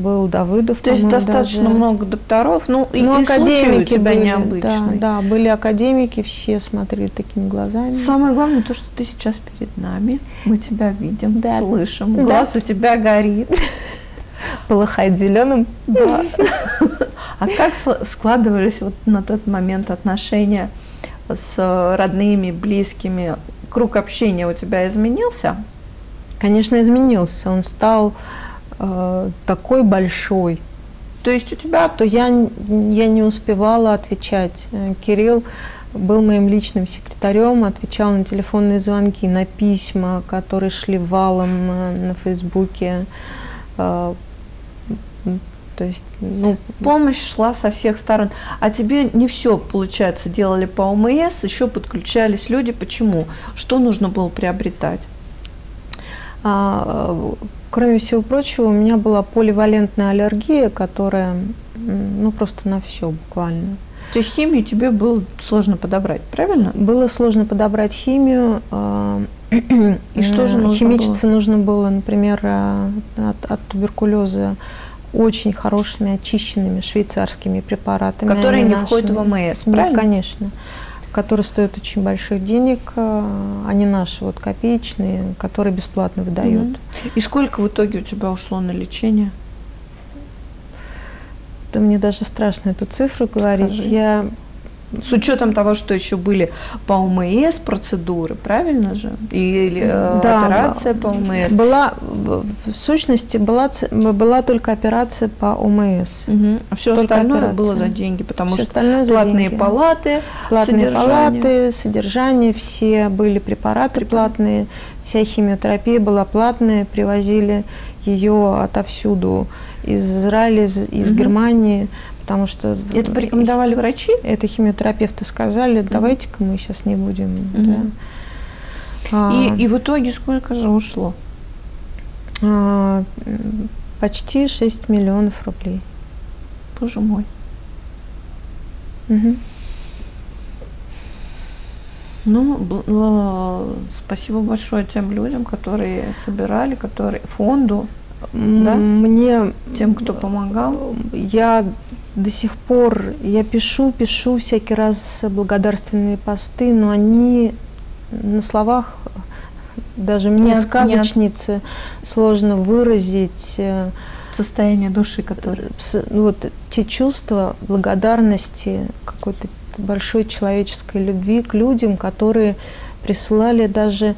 был Давыдов. То есть достаточно даже. много докторов, ну, и, Ну, и случай у академики тебя были, необычный. Да, да, были академики, все смотрели такими глазами. Самое главное то, что ты сейчас перед нами, мы тебя видим, Да. слышим, Да. глаз у тебя горит. Полыхает зеленым. Да. А как складывались вот на тот момент отношения с родными, близкими? Круг общения у тебя изменился? Конечно, изменился. Он стал э, такой большой, То есть у тебя что я, я не успевала отвечать. Э, Кирилл был моим личным секретарем, отвечал на телефонные звонки, на письма, которые шли валом э, на Фейсбуке. Э, То есть, ну, помощь шла со всех сторон, а тебе не все, получается, делали по ОМС, еще подключались люди. Почему? Что нужно было приобретать? А, кроме всего прочего, у меня была поливалентная аллергия, которая, ну, просто на все буквально. То есть химию тебе было сложно подобрать, правильно? Было сложно подобрать химию. а, И что же нужно Химичиться нужно было, например, а, от, от туберкулеза очень хорошими очищенными швейцарскими препаратами. Которые не входят в нашими. ОМС, Ну, правильно? конечно. Которые стоят очень больших денег, а не наши вот копеечные, которые бесплатно выдают. И сколько в итоге у тебя ушло на лечение? Да мне даже страшно эту цифру говорить. Скажи. Я с учетом того, что еще были по УМС процедуры, правильно же? Или э, Да, операция по УМС. была в сущности была была только операция по ОМС. Мгм. А все Только остальное операция. было за деньги, потому Всё что платные деньги. палаты, Платные содержание. палаты, содержание, все были препараты платные, вся химиотерапия была платная, привозили ее отовсюду, из Израиля, из, из Мгм. Германии, потому что Это порекомендовали врачи? это химиотерапевты сказали, давайте-ка мы сейчас не будем. Мгм. да. А, И, и в итоге сколько же ушло? а, почти 6 миллионов рублей. Боже мой. Ну, э, спасибо большое тем людям, которые собирали, которые фонду, Да? Мне тем, кто помогал. Я до сих пор, я пишу, пишу всякий раз благодарственные посты, но они на словах даже мне, Нет, нет. сказочнице, сложно выразить э, Состояние души, которое. пс- ну, вот те чувства благодарности, какой-то большой человеческой любви к людям, которые присылали даже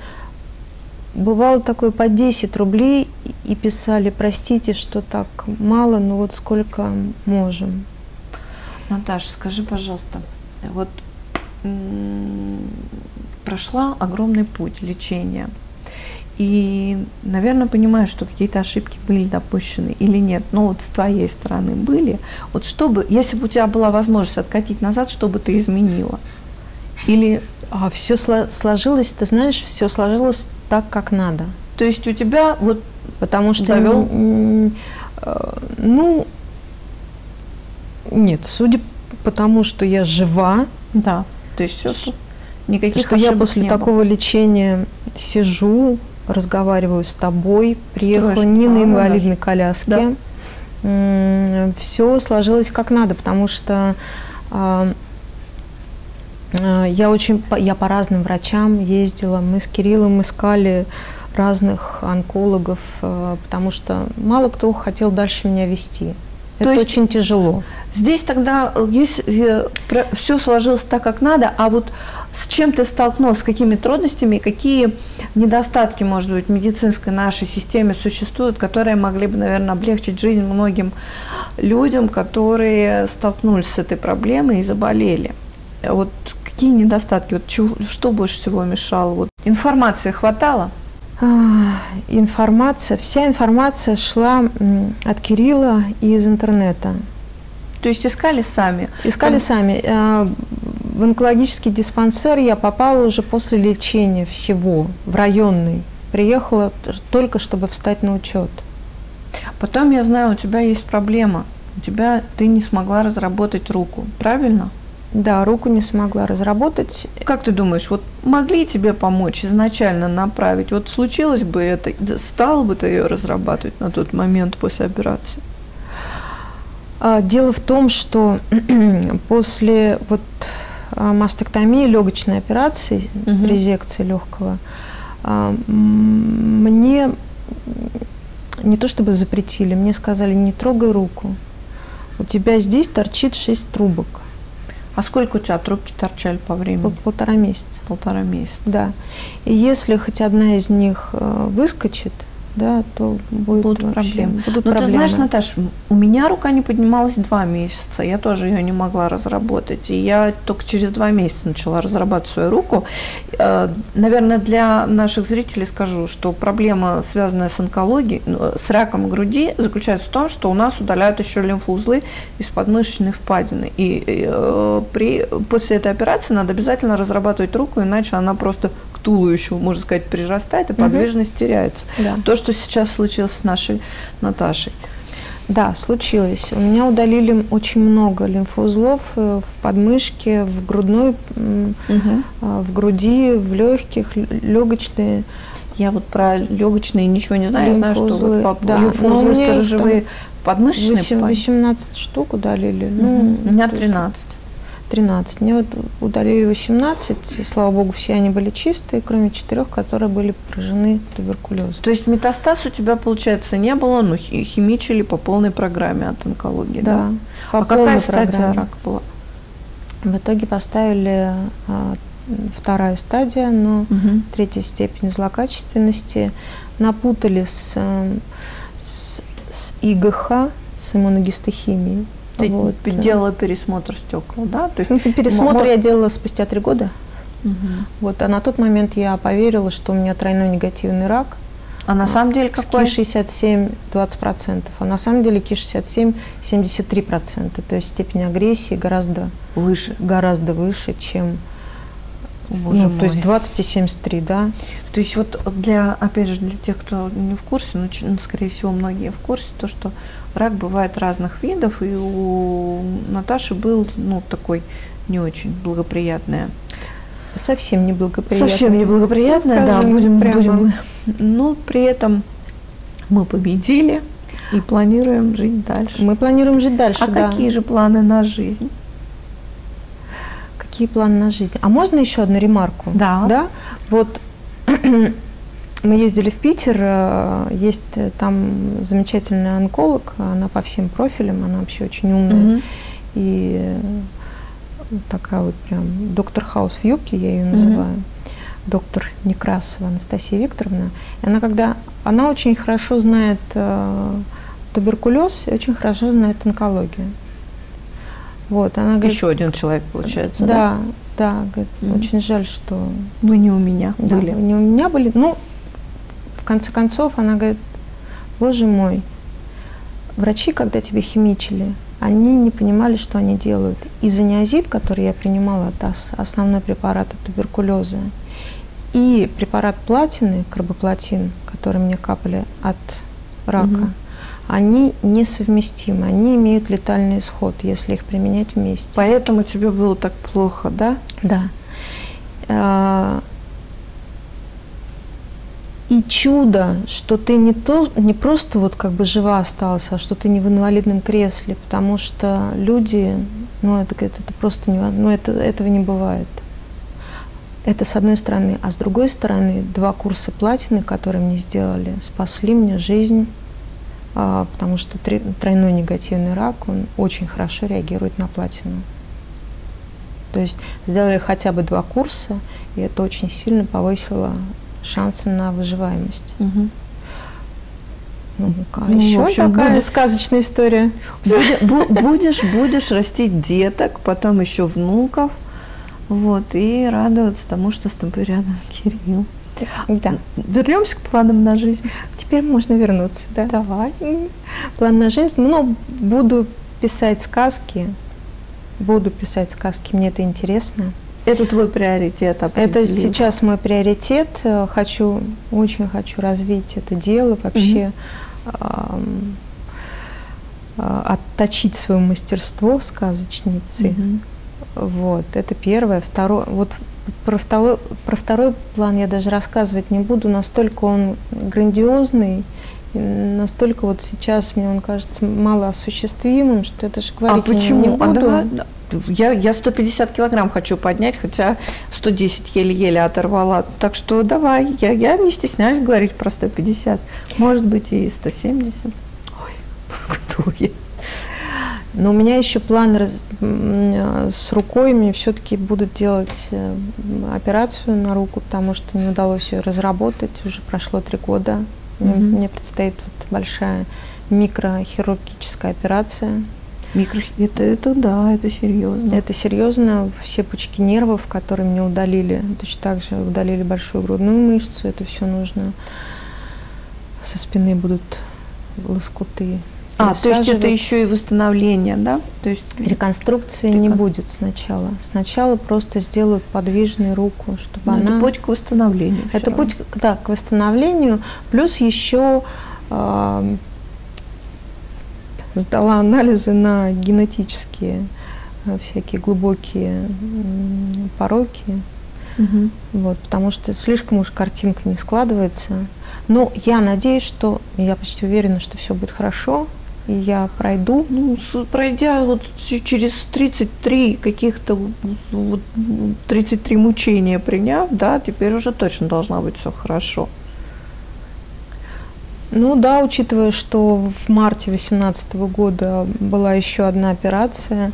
Бывало такое по 10 рублей и- писали, простите, что так мало, но вот сколько можем. Наташа, скажи, пожалуйста, вот прошла огромный путь лечения. И, наверное, понимаю, что какие-то ошибки были допущены или нет. Но вот с твоей стороны были. Вот чтобы, если бы у тебя была возможность откатить назад, что бы ты изменила? Или, А все сложилось, ты знаешь, все сложилось так, как надо. то есть у тебя вот Потому что, Довёл? м, э, ну, нет, судя по тому, что я жива, Да, то есть все, никаких что я после не было. такого лечения сижу, разговариваю с тобой, приехала Строишь не на инвалидной коляске. Да. Все сложилось как надо, потому что а, я очень я по разным врачам ездила. Мы с Кириллом искали разных онкологов, а, потому что мало кто хотел дальше меня вести. То Это есть- очень тяжело. Здесь тогда если все сложилось так, как надо, а вот с чем ты столкнулся, с какими трудностями, какие недостатки, может быть, в медицинской нашей системе существуют, которые могли бы, наверное, облегчить жизнь многим людям, которые столкнулись с этой проблемой и заболели. Вот какие недостатки, вот чего- что больше всего мешало? Вот информации хватало? А, Информация, вся информация шла от Кирилла и из интернета. То есть искали сами? Искали Там- сами. А, В онкологический диспансер я попала уже после лечения всего, в районный. Приехала только, чтобы встать на учет. Потом я знаю, у тебя есть проблема. У тебя ты не смогла разработать руку, правильно? Да, руку не смогла разработать. Как ты думаешь, вот могли тебе помочь изначально направить? Вот случилось бы это, да стала бы ты ее разрабатывать на тот момент после операции? А, Дело в том, что после вот а, мастектомии, легочной операции, Мгм. резекции легкого, а, мне не то чтобы запретили, мне сказали, не трогай руку. У тебя здесь торчит шесть трубок. А сколько у тебя трубки торчали по времени? Пол- полтора месяца. Полтора месяца. Да. И если хоть одна из них э, выскочит, да, то будет Будут вообще- проблемы. Будут Но ты знаешь, проблемы. Наташа, у меня рука не поднималась два месяца, я тоже ее не могла разработать. И я только через два месяца начала разрабатывать свою руку. Э, Наверное, для наших зрителей скажу, что проблема, связанная с онкологией, ну, с раком груди, заключается в том, что у нас удаляют еще лимфоузлы из подмышечной впадины. И э, при, после этой операции надо обязательно разрабатывать руку, иначе она просто туловищу, можно сказать, прирастает, и подвижность теряется. Да. То, что сейчас случилось с нашей Наташей. Да, случилось. У меня удалили очень много лимфоузлов э, в подмышке, в грудной, а, в груди, в легких, легочные. Я вот про легочные ничего не знаю. Я знаю, что Лимфоузлы, вот по да. лимфоузлы сторожевые подмышечные. Восемь- пад- 18 штук удалили. Мгм. У меня то есть 13. 13. Мне вот удалили 18, и, слава богу, все они были чистые, кроме четырех, которые были поражены туберкулезом. То есть метастаз у тебя, получается, не было, но химичили по полной программе от онкологии, да? Да. По а какая стадия программе. рака была? В итоге поставили а, вторая стадия, но Мгм. третья степень злокачественности. Напутали с, э, с, с ИГХ, с иммуногистохимией. Ты Вот. делала пересмотр стекла, да? То есть, Ну, Пересмотр мо- я делала спустя три года. Мгм. Вот, а на тот момент я поверила, что у меня тройной негативный рак. А на самом деле какой? КИ-67 20%, а на самом деле КИ-67 73%. То есть степень агрессии гораздо, Выше. гораздо выше, чем Боже ну, то есть мой. 20 и 73, да. То есть вот для, опять же, для тех, кто не в курсе, ч- ну, скорее всего, многие в курсе, то, что рак бывает разных видов, и у Наташи был, ну, такой не очень благоприятный. Совсем неблагоприятно. Совсем неблагоприятное, да, будем, прямо. будем. Но при этом мы победили и планируем жить дальше. Мы планируем жить дальше, а да. какие же планы на жизнь? Какие планы на жизнь? А можно еще одну ремарку? Да. Да? Вот мы ездили в Питер, э, есть э, там замечательный онколог, она по всем профилям, она вообще очень умная. Мгм. И э, такая вот прям доктор Хаус в юбке, я ее называю. Доктор Некрасова Анастасия Викторовна. И она когда она очень хорошо знает э, туберкулез и очень хорошо знает онкологию. Вот, она говорит, Еще один человек, получается, да? да, да, говорит, Мгм. очень жаль, что Вы не у меня да, были. не у меня были. Ну, в конце концов, она говорит, боже мой, врачи, когда тебе химичили, они не понимали, что они делают. Изониазид, который я принимала, это ос- основной препарат от туберкулеза, и препарат платины, карбоплатин, который мне капали от рака, они несовместимы, они имеют летальный исход, если их применять вместе. Поэтому тебе было так плохо, да? Да. И чудо, что ты не, то, не просто вот как бы жива осталась, а что ты не в инвалидном кресле, потому что люди, ну это, это, это просто не, ну это, этого не бывает. Это с одной стороны. А с другой стороны, два курса платины, которые мне сделали, спасли мне жизнь, а, потому что три- тройной негативный рак, он очень хорошо реагирует на платину. То есть сделали хотя бы два курса, и это очень сильно повысило шансы на выживаемость. Мгм. Ну, а Ну, в еще общем, такая будет- сказочная история. Буде- бу- Будешь, будешь растить деток, потом еще внуков, вот, и радоваться тому, что с тобой рядом Кирилл. Да. Вернемся к планам на жизнь. Теперь можно вернуться, да. Давай. План на жизнь. Ну, буду писать сказки. Буду писать сказки, мне это интересно. Это твой приоритет Это определился. сейчас мой приоритет. Хочу, очень хочу развить это дело, вообще ам, а, отточить свое мастерство сказочницы. Мгм. Вот, это первое. Второе, вот про второй, про второй план я даже рассказывать не буду, настолько он грандиозный, настолько вот сейчас мне он кажется малоосуществимым, что это же А говорить не- почему? не А буду. давай- да. я, я 150 килограмм хочу поднять, хотя 110 еле-еле оторвала. Так что давай, я, я не стесняюсь говорить про 150. Может быть и 170. Ой, кто я? Но у меня еще план раз- с рукой. Мне все-таки будут делать э, операцию на руку, потому что не удалось ее разработать. Уже прошло три года. Мне, мне предстоит вот большая микрохирургическая операция. Микро... Это, это да, это серьезно. Это серьезно. Все пучки нервов, которые мне удалили, точно так же удалили большую грудную мышцу. Это все нужно. Со спины будут лоскуты. А, то есть это еще и восстановление, да? То есть Реконструкции не будет сначала. Сначала просто сделают подвижную руку, чтобы ну, она... это путь к восстановлению. Это путь да, к восстановлению. Плюс еще а, сдала анализы на генетические а, всякие глубокие пороки. Мгм. Вот, потому что слишком уж картинка не складывается. Но я надеюсь, что я почти уверена, что все будет хорошо. И я пройду. Ну, пройдя вот через 33 каких-то, вот, 33 мучения приняв, да, теперь уже точно должна быть все хорошо. Ну да, учитывая, что в марте 2018 года была еще одна операция,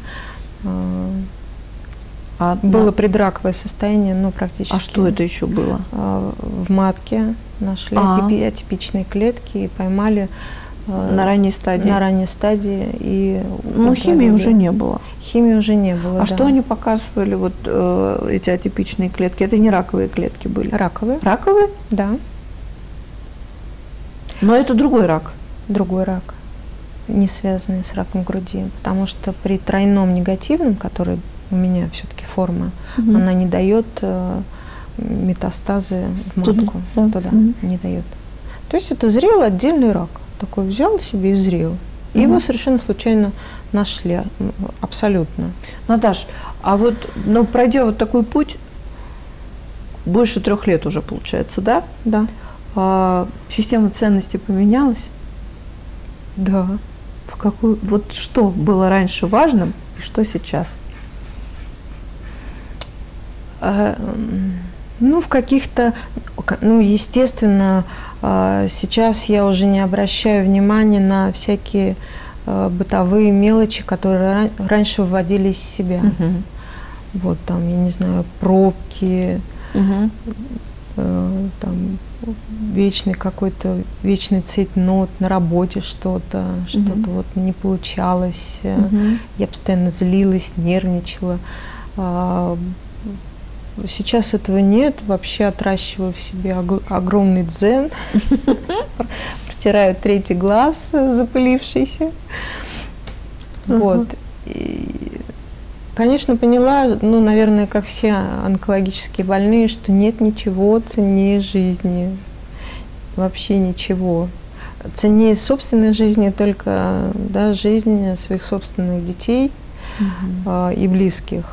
а, а, было предраковое состояние, ну практически. А что это еще было? А, в матке нашли а. атипичные клетки и поймали на ранней стадии. На ранней стадии и. Ну химии уже не было. Химии уже не было. А да. что они показывали вот э, эти атипичные клетки? Это не раковые клетки были? Раковые. Раковые? Да. Но это другой рак. Другой рак, не связанный с раком груди. Потому что при тройном негативном, который у меня все-таки форма, угу. она не дает э, метастазы в матку. Туда, Туда угу. не дает. То есть это зрелый отдельный рак. Такой взял себе и зрел. И угу. его совершенно случайно нашли. Абсолютно. Наташ, а вот, ну, пройдя вот такой путь, больше трех лет уже получается, да? Да. А, система ценностей поменялась? Да. В какую, вот что было раньше важным и что сейчас? А, ну, в каких-то, ну, естественно, а, сейчас я уже не обращаю внимания на всякие а, бытовые мелочи, которые раньше выводили из себя. Угу. Вот там, я не знаю, пробки, угу. там вечный какой-то вечный цейтнот на работе что-то, что-то угу. вот не получалось. Угу. Я постоянно злилась, нервничала. Сейчас этого нет, вообще отращиваю в себе огромный дзен, протираю третий глаз запылившийся. Вот. Конечно, поняла, ну, наверное, как все онкологические больные, что нет ничего ценнее жизни. Вообще ничего. Ценнее собственной жизни только да, жизнь своих собственных детей угу. э, и близких.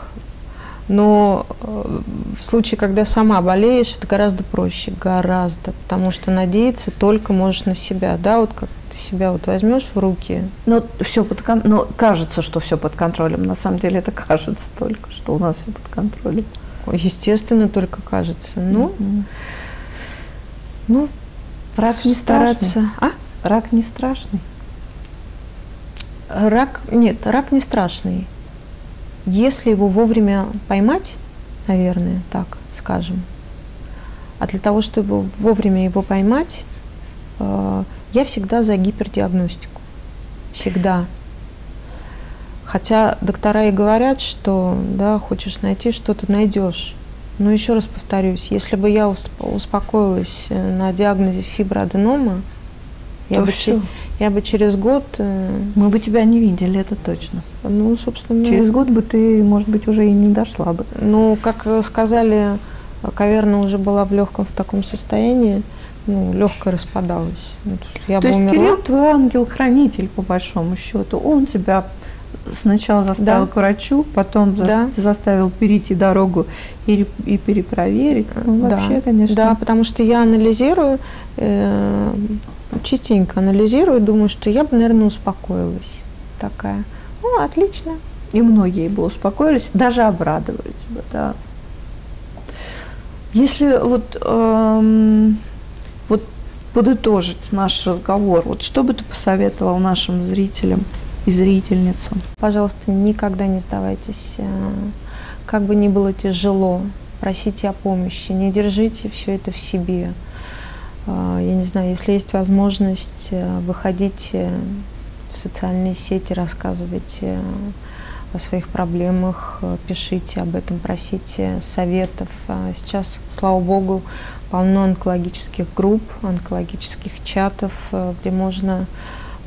Но э, в случае, когда сама болеешь, это гораздо проще, гораздо, потому что надеяться только можешь на себя, да, вот как ты себя вот возьмешь в руки. Но все под кон... но кажется, что все под контролем. На самом деле это кажется только, что у нас все под контролем. Естественно, только кажется. Ну, mm-hmm. ну, рак не стараться. страшный. А? Рак не страшный. Рак, нет, рак не страшный. Если его вовремя поймать, наверное, так скажем, а для того, чтобы вовремя его поймать, э, я всегда за гипердиагностику. Всегда. Хотя доктора и говорят, что да, хочешь найти, что-то найдешь. Но еще раз повторюсь, если бы я успокоилась э, на диагнозе фиброаденома, я бы, все. я бы через год... Э, Мы бы тебя не видели, это точно. Ну, собственно... Через год бы ты, может быть, уже и не дошла бы. Ну, как сказали, каверна уже была в легком в таком состоянии, ну, легко распадалась. Я То есть умерла. Кирилл твой ангел-хранитель, по большому счету. Он тебя сначала заставил да. к врачу, потом да. за, заставил перейти дорогу и, и перепроверить. Ну, вообще, да. конечно. Да, потому что я анализирую, э, частенько анализирую, думаю, что я бы, наверное, успокоилась. Такая, ну, отлично. И многие бы успокоились, даже обрадовались бы, да. Если вот, эм, вот подытожить наш разговор, вот что бы ты посоветовал нашим зрителям и зрительницам? Пожалуйста, никогда не сдавайтесь. Э, как бы ни было тяжело, просите о помощи, не держите все это в себе. А, я не знаю, если есть возможность, э, выходите в социальные сети, рассказывайте о своих проблемах, э, пишите об этом, просите советов. А сейчас, слава богу, полно онкологических групп, онкологических чатов, э, где можно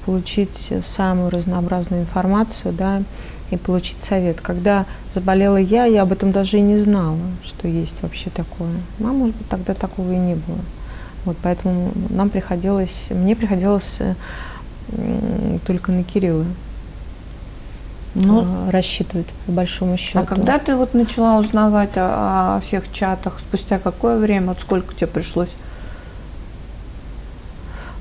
получить самую разнообразную информацию, да, и получить совет. Когда заболела я, я об этом даже и не знала, что есть вообще такое. А может быть, тогда такого и не было. Вот поэтому нам приходилось, мне приходилось э, только на Кирилла ну, э, рассчитывать по большому счету. А когда ты вот начала узнавать о, о всех чатах, спустя какое время, вот сколько тебе пришлось?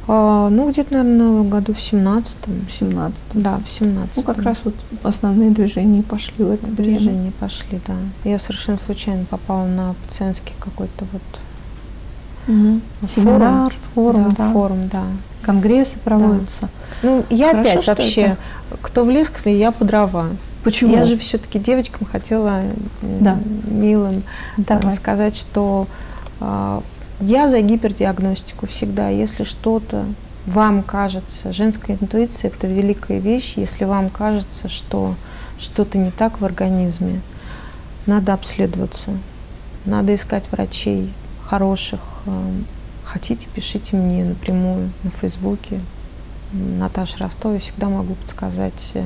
А, ну, где-то, наверное, году в 17-м. В 17 Да, в 17 Ну, как раз вот основные движения пошли в это время. Движения пошли, да. Я совершенно случайно попала на пациентский какой-то вот Мгм. Семинар, форум, да, да. форум, да. Конгрессы проводятся. Ну, я Хорошо, опять вообще, это. кто в лес, я по дрова. Почему? Я же все-таки девочкам хотела Да. милым э, Давай. сказать, что а, я за гипердиагностику всегда. Если что-то вам кажется, женская интуиция это великая вещь, если вам кажется, что что-то не так в организме, надо обследоваться, надо искать врачей хороших. Эм, Хотите, пишите мне напрямую на Фейсбуке. Наташа Ростова, я всегда могу подсказать, э,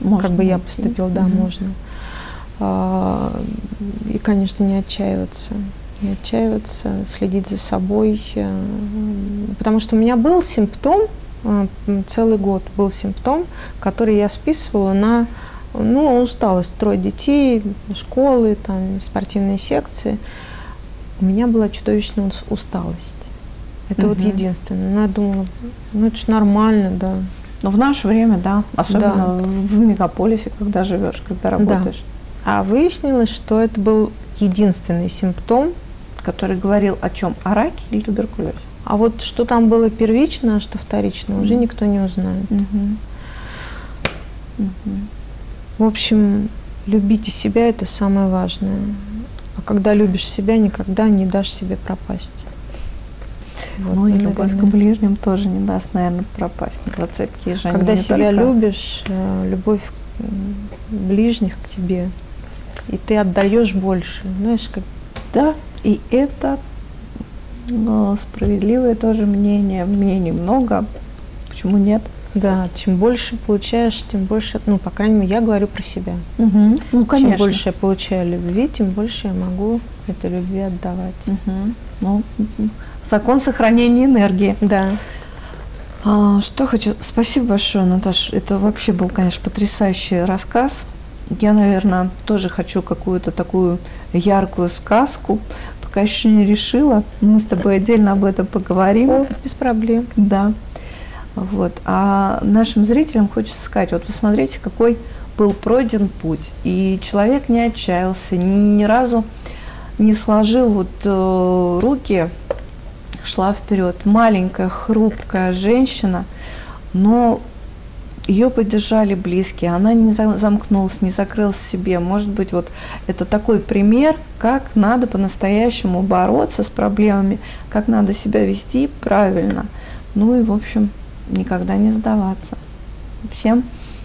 Можно как бы я найти. поступила, да, Мгм. можно. А, И, конечно, не отчаиваться. Не отчаиваться, следить за собой. э, Потому что у меня был симптом, э, целый год был симптом, который я списывала на ну, усталость, трое детей, школы, там, спортивные секции. У меня была чудовищная ус- усталость. Это вот Мгм. единственное. Ну, я думала, ну это ж нормально, да. Но в наше время, да, особенно в мегаполисе, когда живешь, когда работаешь, А выяснилось, что это был единственный симптом. который говорил о чем? О раке или туберкулезе? А вот что там было первично, а что вторично, уже Мгм. никто не узнает. Мгм. В общем, любите себя, это самое важное. А когда любишь себя, никогда не дашь себе пропасть. Вот, Ну и наверное. любовь к ближним тоже не даст, наверное, пропасть зацепки Жене Когда себя только- любишь, э, любовь ближних к тебе, и ты отдаешь больше. Знаешь, как Да, и это ну, справедливое тоже мнение. Мнений много. Почему нет? Да, чем больше получаешь, тем больше, ну, по крайней мере, я говорю про себя. Ну, конечно. Чем больше я получаю любви, тем больше я могу этой любви отдавать. Мгм. Ну, м, закон сохранения энергии. Да. А, что хочу... Спасибо большое, Наташа. Это вообще был, конечно, потрясающий рассказ. Я, наверное, тоже хочу какую-то такую яркую сказку. Пока еще не решила. Мы с тобой отдельно об этом поговорим. Без проблем. Да. Вот. А нашим зрителям хочется сказать, вот вы смотрите, какой был пройден путь. И человек не отчаялся, ни, ни разу не сложил вот э, руки, шла вперед. Маленькая, хрупкая женщина, но ее поддержали близкие, она не за- замкнулась, не закрылась в себе. Может быть, вот это такой пример, как надо по-настоящему бороться с проблемами, как надо себя вести правильно. Ну и, в общем, никогда не сдаваться. Всем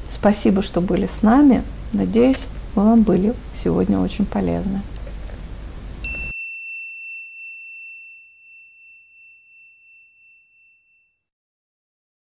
спасибо, что были с нами. Надеюсь, мы вам были сегодня очень полезны.